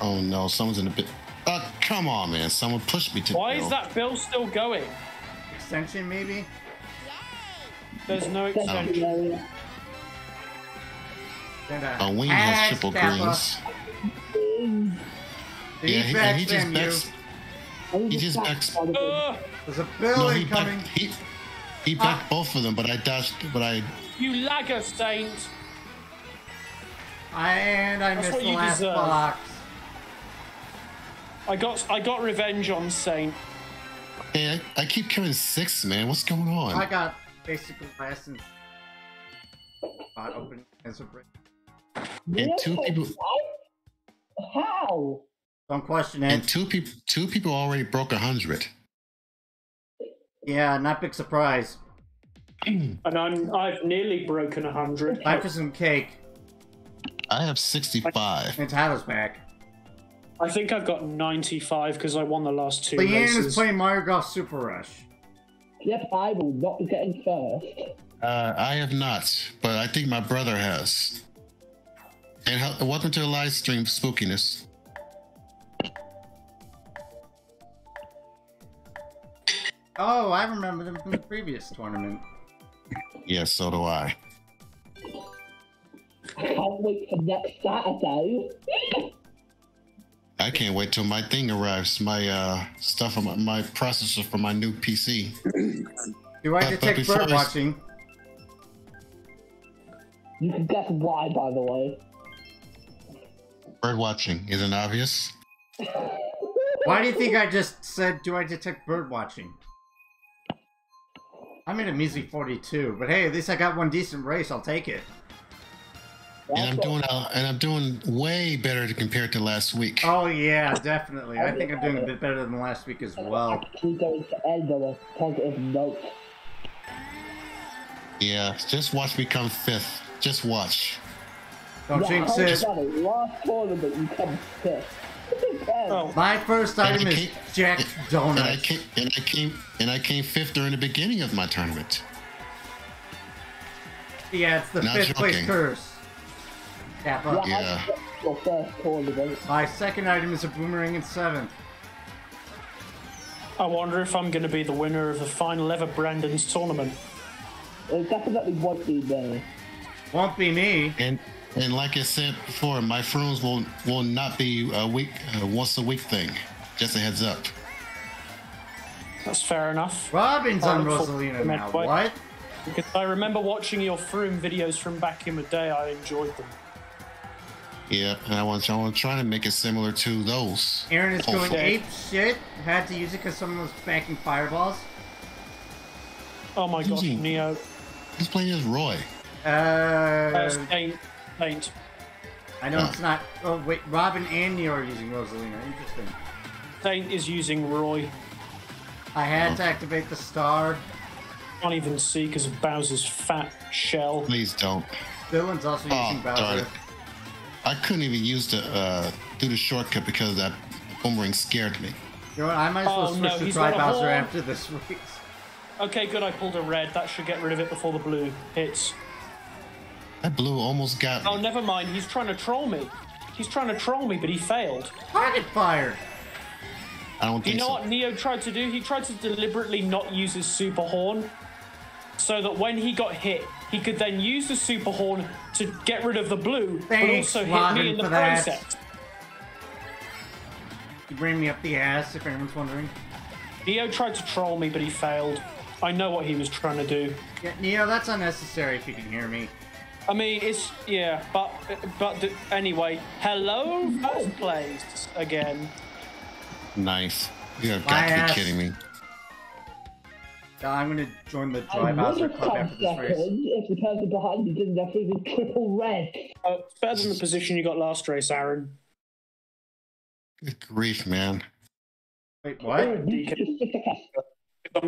Oh no, someone's in the bit. Uh, come on, man! Someone pushed me to. Why the is that bill still going? Extension, maybe? There's no Thank extension. You, Larry. And, uh, Oh, Ween has triple Kappa. greens. Did Yeah, he he, and he just backs. I He just backs- by the way. Ugh, There's a bill No, he incoming. backed. He, he backed both of them, but I dashed. But I. you lagger, Saint. And I That's missed what the you last deserve. box. I got I got revenge on Saint. Hey, I, I keep carrying six, man. What's going on? I got basically last and spot open as a break. And two Really? people. How? Don't question And two people. Two people already broke a hundred. Yeah, not big surprise. And I'm I've nearly broken a hundred. Time for some cake. I have sixty-five. And Tyler's back. I think I've got 95 because I won the last two Leanne is playing Mario Golf Super Rush. Yep, I will not be getting first. Uh, I have not, but I think my brother has. And hel- welcome to the live stream, spookiness. Oh, I remember them from the previous tournament. Yes, so do I. I Can't wait for next Saturday. I can't wait till my thing arrives. My uh, stuff, on my, my processor for my new PC. Do I But- but detect before bird watching? You can guess why, by the way. Bird watching isn't obvious. Why do you think I just said, do I detect bird watching? I'm in a measly 42, but hey, at least I got one decent race. I'll take it. And I'm doing uh, and I'm doing way better compared to last week. Oh yeah, definitely. I think I'm doing a bit better than last week as what- well. actually going to end on a positive note. Yeah, just watch me come fifth. Just watch. Don't yeah, jinx how it. funny. Last tournament, you come fifth. Oh, My first item is came- Jack And I came and I came and I came fifth during the beginning of my tournament. Yeah, it's the Not fifth place curse. Kappa. Yeah, Yeah. I got your first tournament. My second item is a boomerang in seventh. I wonder if I'm going to be the winner of the final ever Brandon's tournament. It definitely won't be there. Won't be me. And and like I said before, my Frooms will will not be a week uh, once a week thing. Just a heads up. That's fair enough. Robin's on Rosalina now. Medway. What? Because I remember watching your Froom videos from back in the day. I enjoyed them. Yeah, and I want I want to try to make it similar to those. Aaron is going ape shit. Had to use it because someone was backing fireballs. Oh my gosh, Easy. Neo. He's playing as Roy. Uh, Saint. Saint. I know it's not. Oh wait, Robin and Neo are using Rosalina. Interesting. Saint is using Roy. I had to activate the star. Can't even see because of Bowser's fat shell. Please don't. Dylan's also Oh, using darn Bowser. it. I couldn't even use the uh, do the shortcut because that boomerang scared me. You know what? I might as well Oh, switch no, to he's Dry got a Bowser after this race. Okay, good. I pulled a red. That should get rid of it before the blue hits. That blue almost got oh, me. Oh, never mind. He's trying to troll me. He's trying to troll me, but he failed. Target fire. I don't think You know so. what Neo tried to do? He tried to deliberately not use his super horn so that when he got hit, he could then use the super horn to get rid of the blue, but also hit me in the for that. process. You bring me up the ass, if anyone's wondering. Neo tried to troll me, but he failed. I know what he was trying to do. Yeah, Neo, that's unnecessary if you can hear me. I mean, it's yeah, but but anyway. Hello, first place again. Nice. You have My got to ass. be kidding me. Uh, I'm gonna join the I Dry would Bowser Club come after this second race. if the person behind me didn't have freaking triple red. Uh, better than the position you got last race, Aaron. Good grief, man. Wait, what? I'm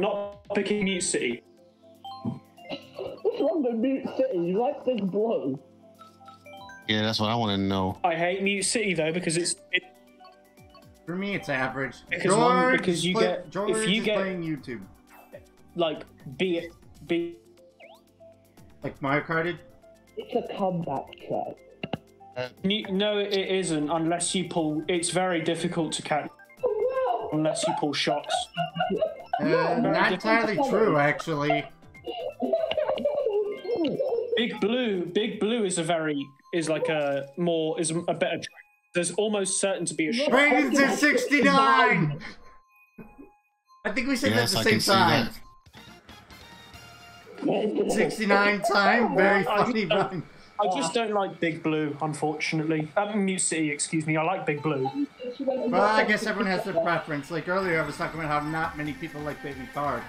not picking Mute City. What's wrong with Mute City? You like Big Blue? Yeah, that's what I want to know. I hate Mute City though because it's it, For me, it's average. Because one- because you play- get- George if you is get- playing YouTube, like be it be like Mario Karted. It's a comeback track. You- No, it isn't. Unless you pull, it's very difficult to catch. Unless you pull shots. Uh, not entirely true, actually. Big Blue, Big Blue is a very is like a more is a better. track. There's almost certain to be a shot. Brandon's at 69! I think we said Yes, that at the can same see time. that. 69 time, very funny, Brian. I just don't like Big Blue, unfortunately. Um, Mute City, excuse me. I like Big Blue. Well, I guess everyone has their preference. Like earlier, I was talking about how not many people like Baby Park.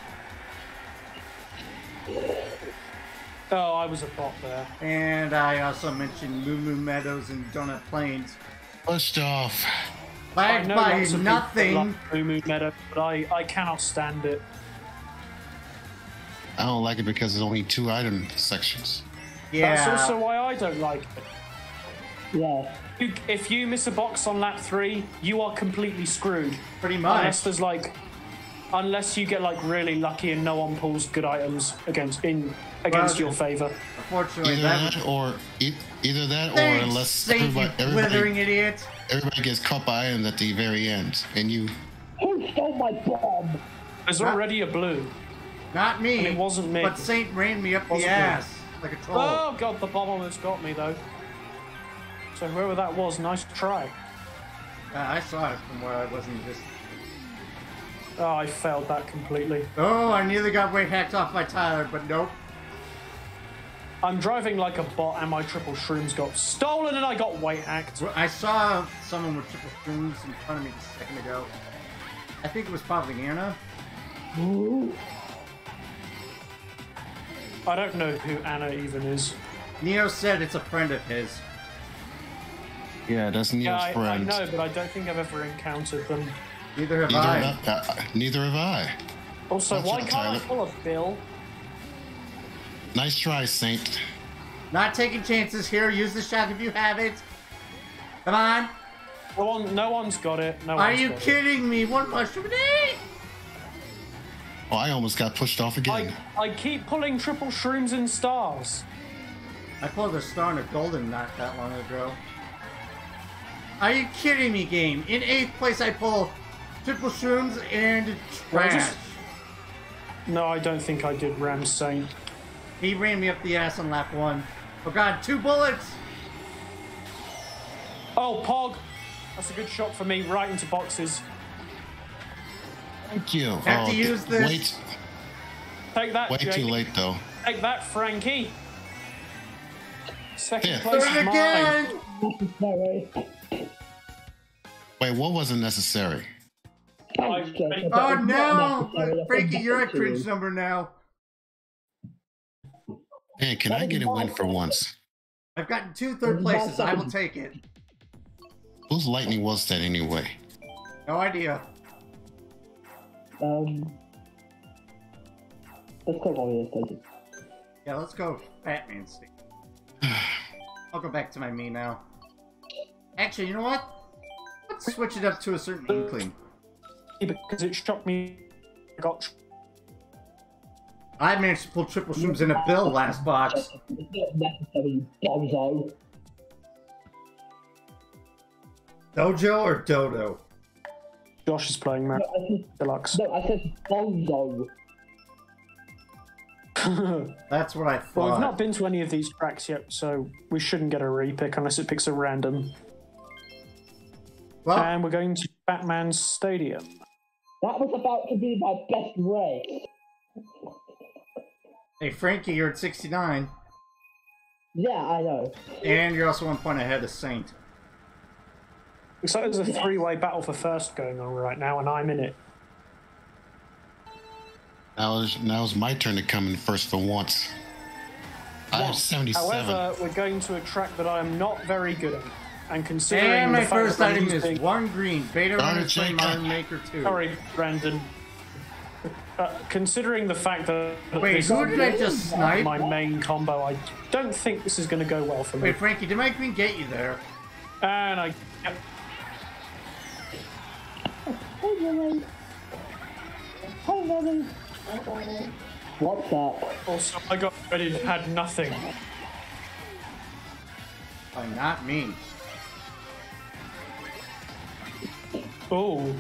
Oh, I was a bot there. And I also mentioned Moo Moo Meadows and Donut Plains. Pushed off. I Lagged know by lots of nothing. like Moo Moo Meadow, but I, I cannot stand it. I don't like it because there's only two item sections. Yeah. That's also why I don't like it. Yeah. If you miss a box on lap three, you are completely screwed. Pretty much. Unless there's like, unless you get like really lucky and no one pulls good items against in against Well, your favor. Unfortunately, Either that that or e- either that or unless everybody, everybody, idiot. everybody gets caught by items at the very end, and you Who stole my bomb? There's Not- already a blue. Not me. And it wasn't me. But Saint ran me up the Wasn't me. ass like a troll. Oh god, the bomb almost got me though. So whoever that was, nice try. Uh, I saw it from where I wasn't just. Oh, I failed that completely. Oh, I nearly got way hacked off by Tyler, but nope. I'm driving like a bot, and my triple shrooms got stolen, and I got weight hacked. Well, I saw someone with triple shrooms in front of me just a second ago. I think it was probably Anna. I don't know who Anna even is. Neo said it's a friend of his. yeah, that's Neo's Yeah, I, I know, but I don't think I've ever encountered them. Neither have Neither I. have I. Uh, neither have I. Also, Watch why out, can't I Tyler. pull a bill? Nice try, Saint. Not taking chances here. Use the shot if you have it. Come on. No one, no one's got it. No Are one's you got kidding me? One mushroom a day? Oh, I almost got pushed off again. I, I keep pulling triple shrooms and stars. I pulled a star and a golden not that long ago. Are you kidding me, game? In eighth place, I pull triple shrooms and Well, I trash. just- No, I don't think I did Ram Saint. He ran me up the ass on lap one. Oh god, two bullets! Oh, Pog! That's a good shot for me, right into boxes. Thank you. Have oh, to use this. Wait, Take that, way Jake. too late though. Take that, Frankie. Second Yeah. place Third again! Wait, what wasn't necessary? Thanks, I- Jacob. Oh That was not oh, no! Frankie, you're a that's what it cringe number now. Man, can I get a win for once? I've gotten two third places. I will take it. Whose lightning was that anyway? No idea. Um, let's go Warriors Station. Yeah, let's go Batman State. I'll go back to my me now. Actually, you know what? Let's switch it up to a certain inkling. Because it shocked me. I got I managed to pull triple shrooms in a bill last box. It's not necessary, you bozo. Dojo or Dodo? Josh is playing Mario I said, Deluxe. no, I said bozo. That's what I thought. Well, we've not been to any of these tracks yet, so we shouldn't get a repick unless it picks a random. well, And we're going to Batman Stadium. That was about to be my best race. Hey Frankie, you're at 69, Yeah, I know. and you're also one point ahead of Saint. Looks like there's a three-way battle for first going on right now, and I'm in it. Now it's, now it's my turn to come in first for once. I have 77. However, we're going to a track that I am not very good at, and considering And the my fact first item is one green. Beta Darn it, Runner Flame Iron Maker 2. Sorry, Brandon. Uh, considering the fact that Wait, this who did I just snipe? my main combo, I don't think this is going to go well for me. Wait, Frankie, did my green get you there? And I, yep, Hey, Lily. Hey, Lily. What's up? also I got ready to had nothing. Oh, not me. Oh,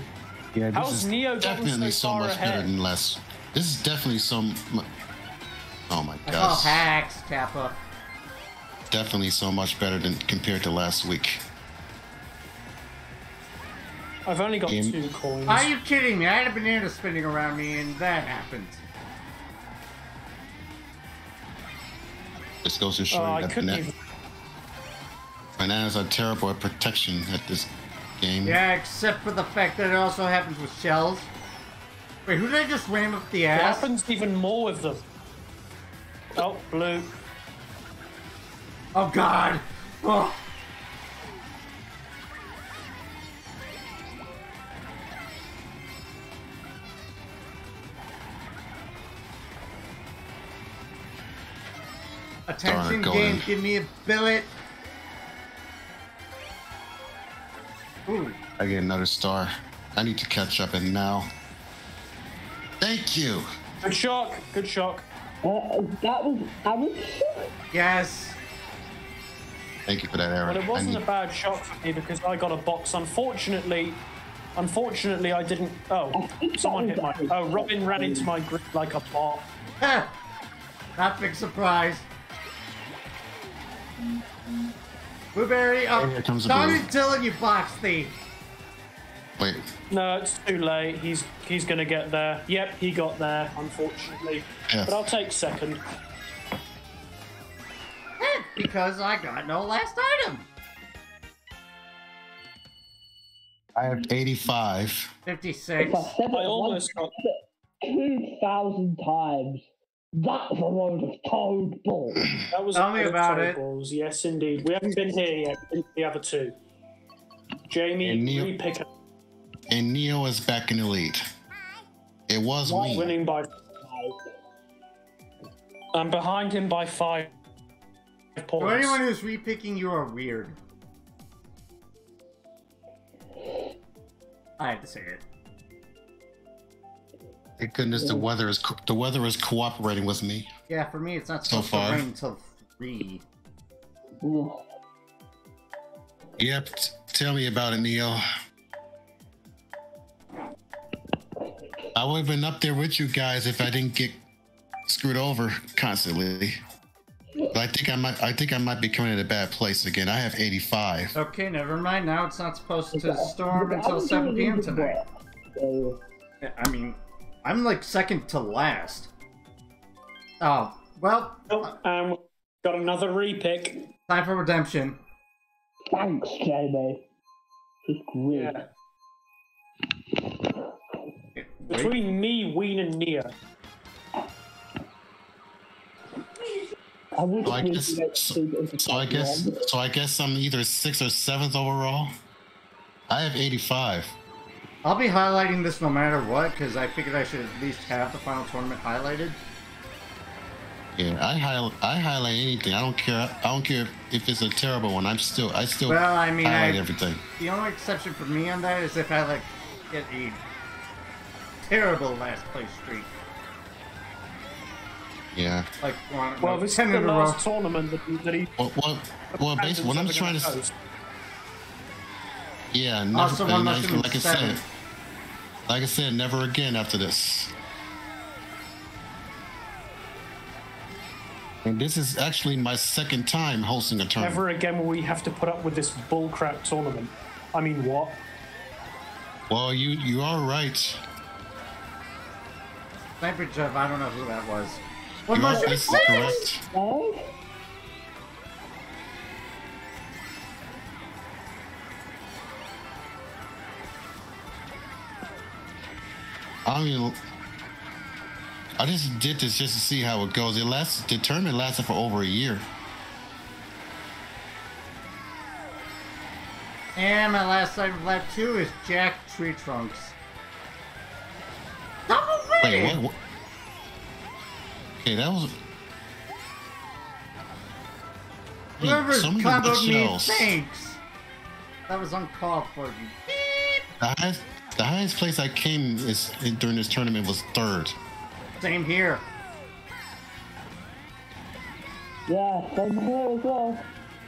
yeah, this how's is Neo definitely so so far much better than last. This is definitely some. Oh my Oh, gosh. hacks, Kappa. definitely so much better than compared to last week. I've only got Game- two coins. Are you kidding me? I had a banana spinning around me, and that happened. This goes to show Oh, you I that couldn't bana- even. bananas are terrible at protection at this game. Yeah, except for the fact that it also happens with shells. Wait, who did I just ram up the It ass? happens even more with them. Oh, blue. Oh God! Oh. Attention, game, give me a billet. Ooh. I get another star. I need to catch up and now. Thank you. Good shock. Good shock. Uh, that was that was Yes. Thank you for that, Aaron. Well, it wasn't need- a bad shock for me because I got a box. Unfortunately, unfortunately, I didn't. Oh, someone hit my. Oh, Robin ran into my grid like a bot. Ha! Not big surprise. Blueberry, oh, Here comes the darn blue. it, Dylan, you box thief. Wait, No, it's too late. He's he's gonna get there. Yep, he got there. Unfortunately, Yes. but I'll take second. Eh, Because I got no last item. I have 85. 56. I I almost got. two thousand times. That's a load of toad balls. That was Tell a me of about it. balls. Yes, indeed. We haven't been here yet. Been The other two. Jamie, And Neil- repick And Neo is back in the lead. It was me. winning by five. I'm behind him by five To points. anyone who's repicking, you are weird. I had to say it. Thank goodness the weather is co- the weather is cooperating with me. Yeah, for me, it's not So supposed far. to rain until 3. Ugh. Yep. t- tell me about it, Neo. I would have been up there with you guys if I didn't get screwed over constantly. But I think I might. I think I might be coming in a bad place again. I have 85. Okay, never mind. Now it's not supposed to storm I until was 7 doing p.m. really tonight. well. So, I mean, I'm like second to last. Oh, well, Oh, and we've got another repick. time for redemption. thanks, Jamie. It's great. Yeah. Between me, Ween, and Nia. I wish So I we guess. So, so I guess. So I guess I'm either sixth or seventh overall. I have 85. I'll be highlighting this no matter what, because I figured I should at least have the final tournament highlighted. Yeah, I highlight. I highlight anything. I don't care. I don't care if it's a terrible one. I'm still. I still Well, I mean, highlight I, everything. the only exception for me on that is if I like get a terrible last place streak, Yeah. like one, Well, no, this is the in a row. last tournament that he. That he Well, well, well basically, what I'm trying to. S- Yeah, never, Also, one and must like, like I said, like I said, never again after this. And this is actually my second time hosting a tournament. Never again will we have to put up with this bullcrap tournament. I mean, what? Well, you you are right. Sniper Jeff, I don't know who that was. What You are must have basically been correct. Oh, I mean, I just did this just to see how it goes. It lasts. The tournament lasted for over a year. And my last item left too is Jack Tree Trunks. Wait, what? what? Okay, that was. Whoever the comboed me, shells. thanks. That was uncalled for. You beep. Highest, the highest place I came is during this tournament was third. Same here. yeah, same here as well.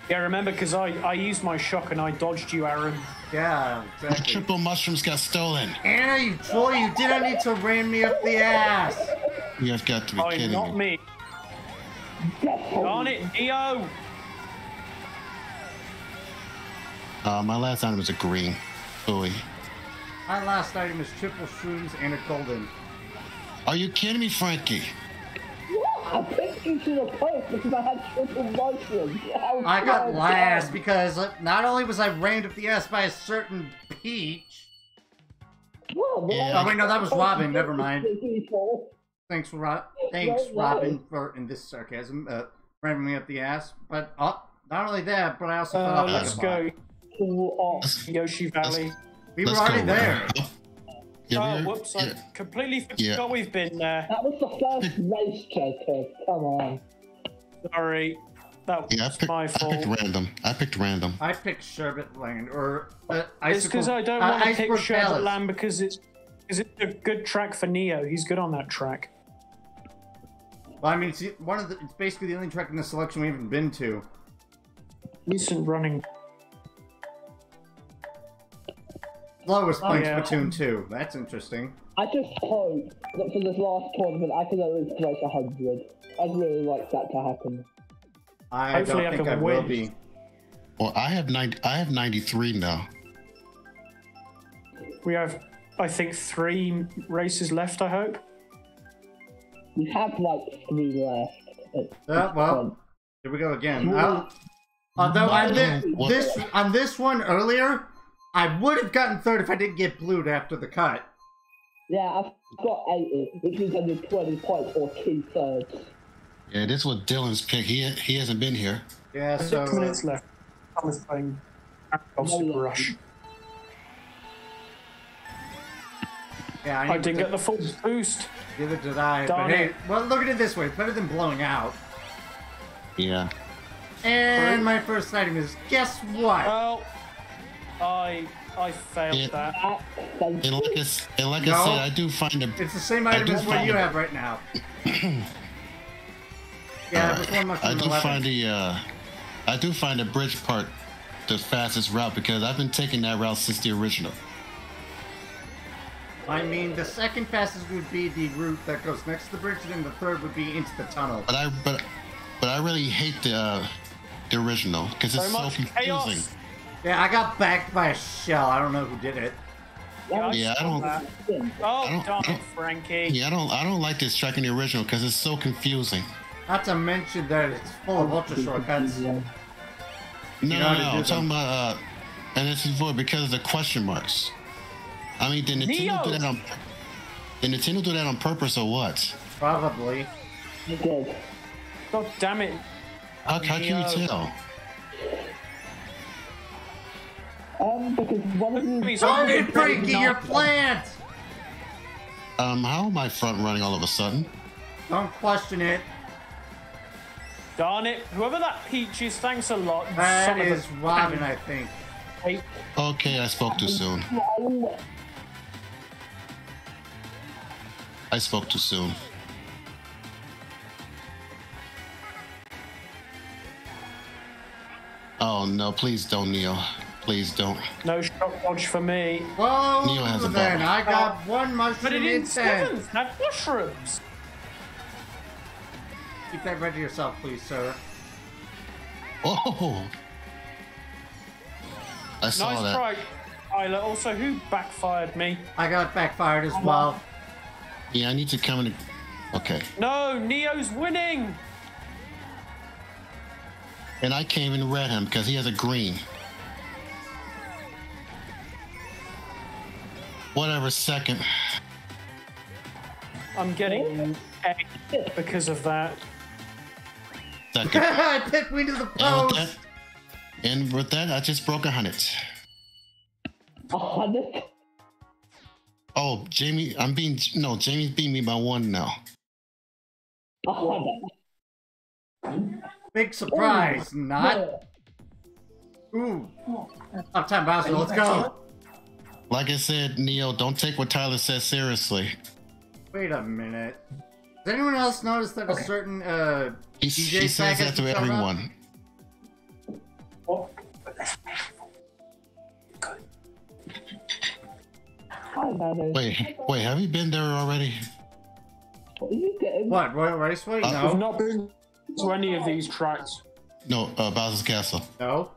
Yeah, remember, because I, I used my shock and I dodged you, Aaron. Yeah, The exactly. triple mushrooms got stolen. Anna, you troll, you didn't need to ram me up the ass. You have got to be Oh, kidding not me. me. Darn it, Neo! Uh, my last item was a green. Boy. My last item is triple shrooms and a golden. Are you kidding me, Frankie? What? I picked you to the post because I had triple mushrooms. How I got dare last you. because uh, not only was I rained up the ass by a certain peach. Well, Yeah. I- Oh wait, no, that was Robin. Never mind. Thanks, Rob. Thanks, Right, right. Robin, for in this sarcasm, uh, ramming me up the ass. But uh, not only that, but I also fell Uh, off let's go. bot. Pull off. Let's, Yoshi Valley. We were let's already go. there. Yeah, oh, we were- whoops, I completely forgot Yeah. we've been there. That was the first race, Jacob. Come on. Sorry. That Yeah, I was picked, my I picked random. I picked random. I picked Sherbet Land or uh, It's because I don't uh, want to pick Iceberg Sherbet Palace. Land because it's because it's a good track for Neo. He's good on that track. Well, I mean, it's one of the. It's basically the only track in the selection we haven't been to. Recent running. Flo was playing yeah. Splatoon 2. That's interesting. I just hope that for this last tournament I can at least break a hundred. I'd really like that to happen. I Hopefully don't I think can I will be. Well, I have 90, I have 93 now. We have, I think, three races left. I hope. We have like three left. at Uh, well, point. here we go again. Uh, although on this, What- this on this one earlier, I would have gotten third if I didn't get blued after the cut. Yeah, I've got 80, which means I need 20 points or two thirds. Yeah, this was Dylan's pick. He he hasn't been here. Yeah, so Six minutes left. I was playing Golf Super Rush. yeah, I need didn't to- get the full boost. Neither did I. Darn but hey, it. well, look at it this way: it's better than blowing out. Yeah. And my first item is guess what? Well, I I failed Yeah. that. That, And like I, s- and like I said, I do find a it's the same item as what you it- have right now. yeah, it was one much I do 11. find the uh, I do find the bridge part the fastest route because I've been taking that route since the original. I mean, the second fastest would be the route that goes next to the bridge, and then the third would be into the tunnel. But I but but I really hate the uh, the original because it's So so confusing. chaos. Yeah, I got backed by a shell. I don't know who did it. you. Yeah, I don't. That. Oh, I don't- darn I don't- Frankie. Yeah, I don't. I don't like this track in the original because it's so confusing. Not to mention that it's full of ultra shortcuts. No, know no, how no. I'm talking about, uh, and this is for because of the question marks. I mean, did Nintendo do that on? Did Nintendo do that on purpose or what? Probably. You did. God damn it. How, how can you tell? Um, because one of you. Please, I'm it, Frankie, your plant! Um, how am I front running all of a sudden? Don't question it. Darn it. Whoever that Peach is, thanks a lot. That Son of a- is Robin, I think. Hey, Okay, I spoke too soon. I spoke too soon. Oh no! Please don't, Neo. Please don't. No shock dodge for me. Well, Neo has a then. I got one But mushroom it in is ten. seventh. Had mushrooms. Keep that ready yourself, please, sir. Oh! I saw Nice that. try, Isla. Also, who backfired me? I got backfired as well. Yeah, I need to come in. Okay. No, Neo's winning. And I came and read him because he has a green. Whatever, second. I'm getting A because of that. Second. I picked me to the and, with post. that, and with that, I just broke a hundred. A hundred? Oh, Jamie, I'm being no. Jamie's beating me by one now. A hundred. Big surprise, not. Ooh. Uptime Bowser, let's go. Like I said, Neil, don't take what Tyler says seriously. Wait a minute. Does anyone else notice that a certain uh, He, DJ he says that to is showing up? everyone. Hi, Manu. Wait, wait, have you been there already? What are you getting? what Royal Raceway? Uh, I've not been to any of these tracks. No, uh, Bowser's Castle. no.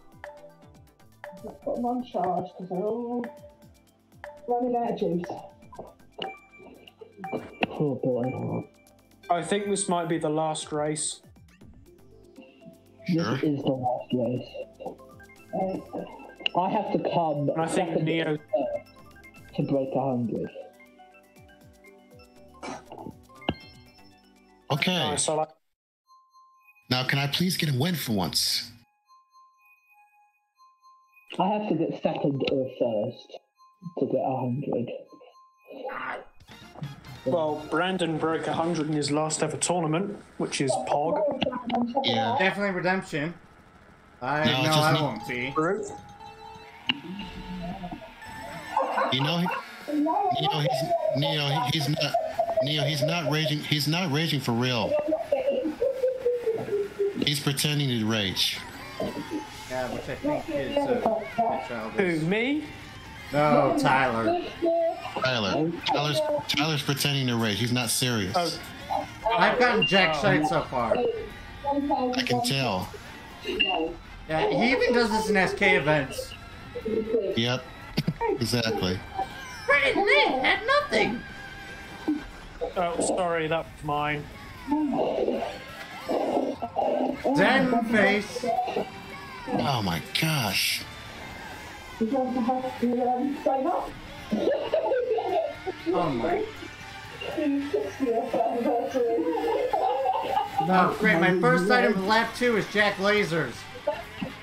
Put them on charge because they're all running out of juice. Oh boy. I think this might be the last race. Sure. This is the last race. Uh, I have to come And I think second Neo. to break a hundred. Okay. So like, Now, can I please get a win for once? I have to get second or first to get a hundred. Well, Brandon broke 100 in his last ever tournament, which is Pog. Yeah. Definitely redemption. I No, no, I won't be. You know, he, Neo, he's Neo, he, he's not Neo. He's not raging. He's not raging for real. He's pretending to rage. Yeah, which I think is uh. Who, me? No, Tyler. Tyler, Tyler's Tyler's pretending to rage. He's not serious. Oh. I've gotten jack shite so far. I can tell. Yeah, he even does this in SK events. Yep. exactly. They had nothing. Oh, sorry, that was mine. Zen face. Oh my gosh. Um, oh my. No, oh, great. My first item of lap two is Jack Lasers.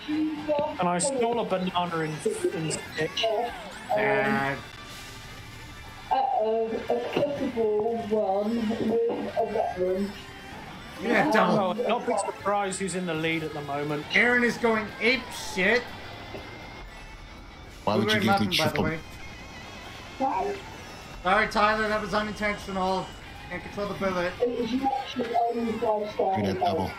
And I stole a banana in, in stick. Bad. Uh-oh, accessible one with a veteran. Yeah, Oh, double. not be surprised who's in the lead at the moment. Aaron is going ape shit. Why would you Blueberry give me muffin, by triple? Sorry, Tyler, that was unintentional. Can't control the bullet. It was actually only five star. Give me that double.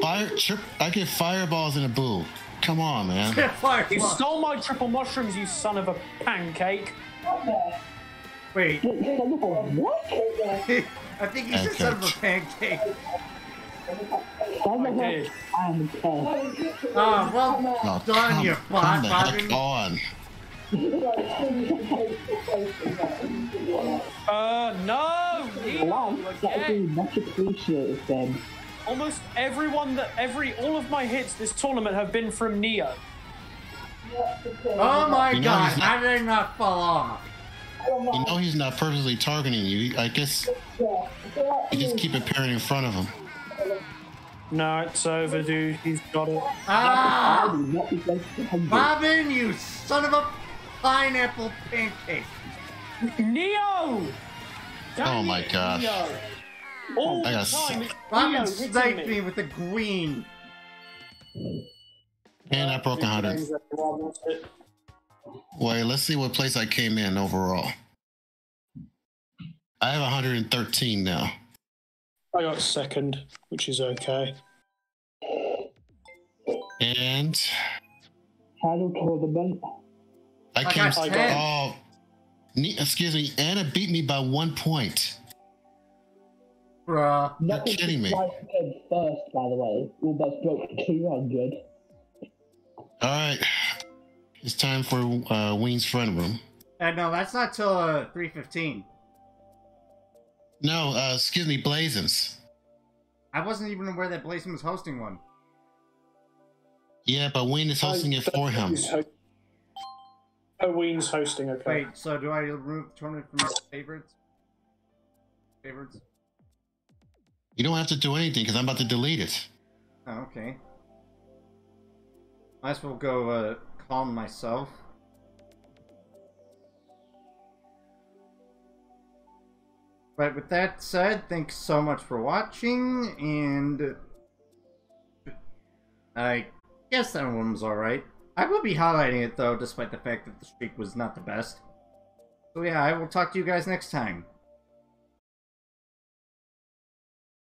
Fire, trip, I get fireballs in a boo. Come on, man. Fire You stole my triple mushrooms, you son of a pancake. Wait, Wait, son of a what? I think you said son of a pancake. Son of I a did. pancake. Oh, well Oh, done, come, you come bot, the heck Bobby. on. Uh, no! Wow, Ew, that would be again. much appreciated then. Almost everyone that, every, all of my hits this tournament have been from Neo. Oh my You know god, he's not- how did I not fall off? You know he's not purposely targeting you. I guess you just keep appearing in front of him. No, it's over, dude. He's got it. Ah! Bobby, what is that behind you? Robin, you son of a pineapple pancake. Neo! Dang Oh my it, gosh. Neo. All I got time, sick. it's Robin Neo sniped me. me with a green. And I broke 100. Wait, let's see what place I came in overall. I have 113 now. I got second, which is okay. And Final tournament. I I came. got 10. Oh, ne- excuse me. Anna beat me by one point. Bruh. Nothing kidding me. Like came first, by the way. Almost broke 200. All right, it's time for uh, Ween's front room. Uh, no, that's not till uh, 3.15. No, uh, excuse me, Blazins. I wasn't even aware that Blazing was hosting one. Yeah, but Ween is hosting it for him. Hoween's hosting, okay. Wait, so do I remove the tournament from my favorites? Favorites? You don't have to do anything because I'm about to delete it. Oh, okay. Might as well go uh, calm myself. But with that said, thanks so much for watching, and I guess that one was alright. I will be highlighting it though, despite the fact that the streak was not the best. So yeah, I will talk to you guys next time.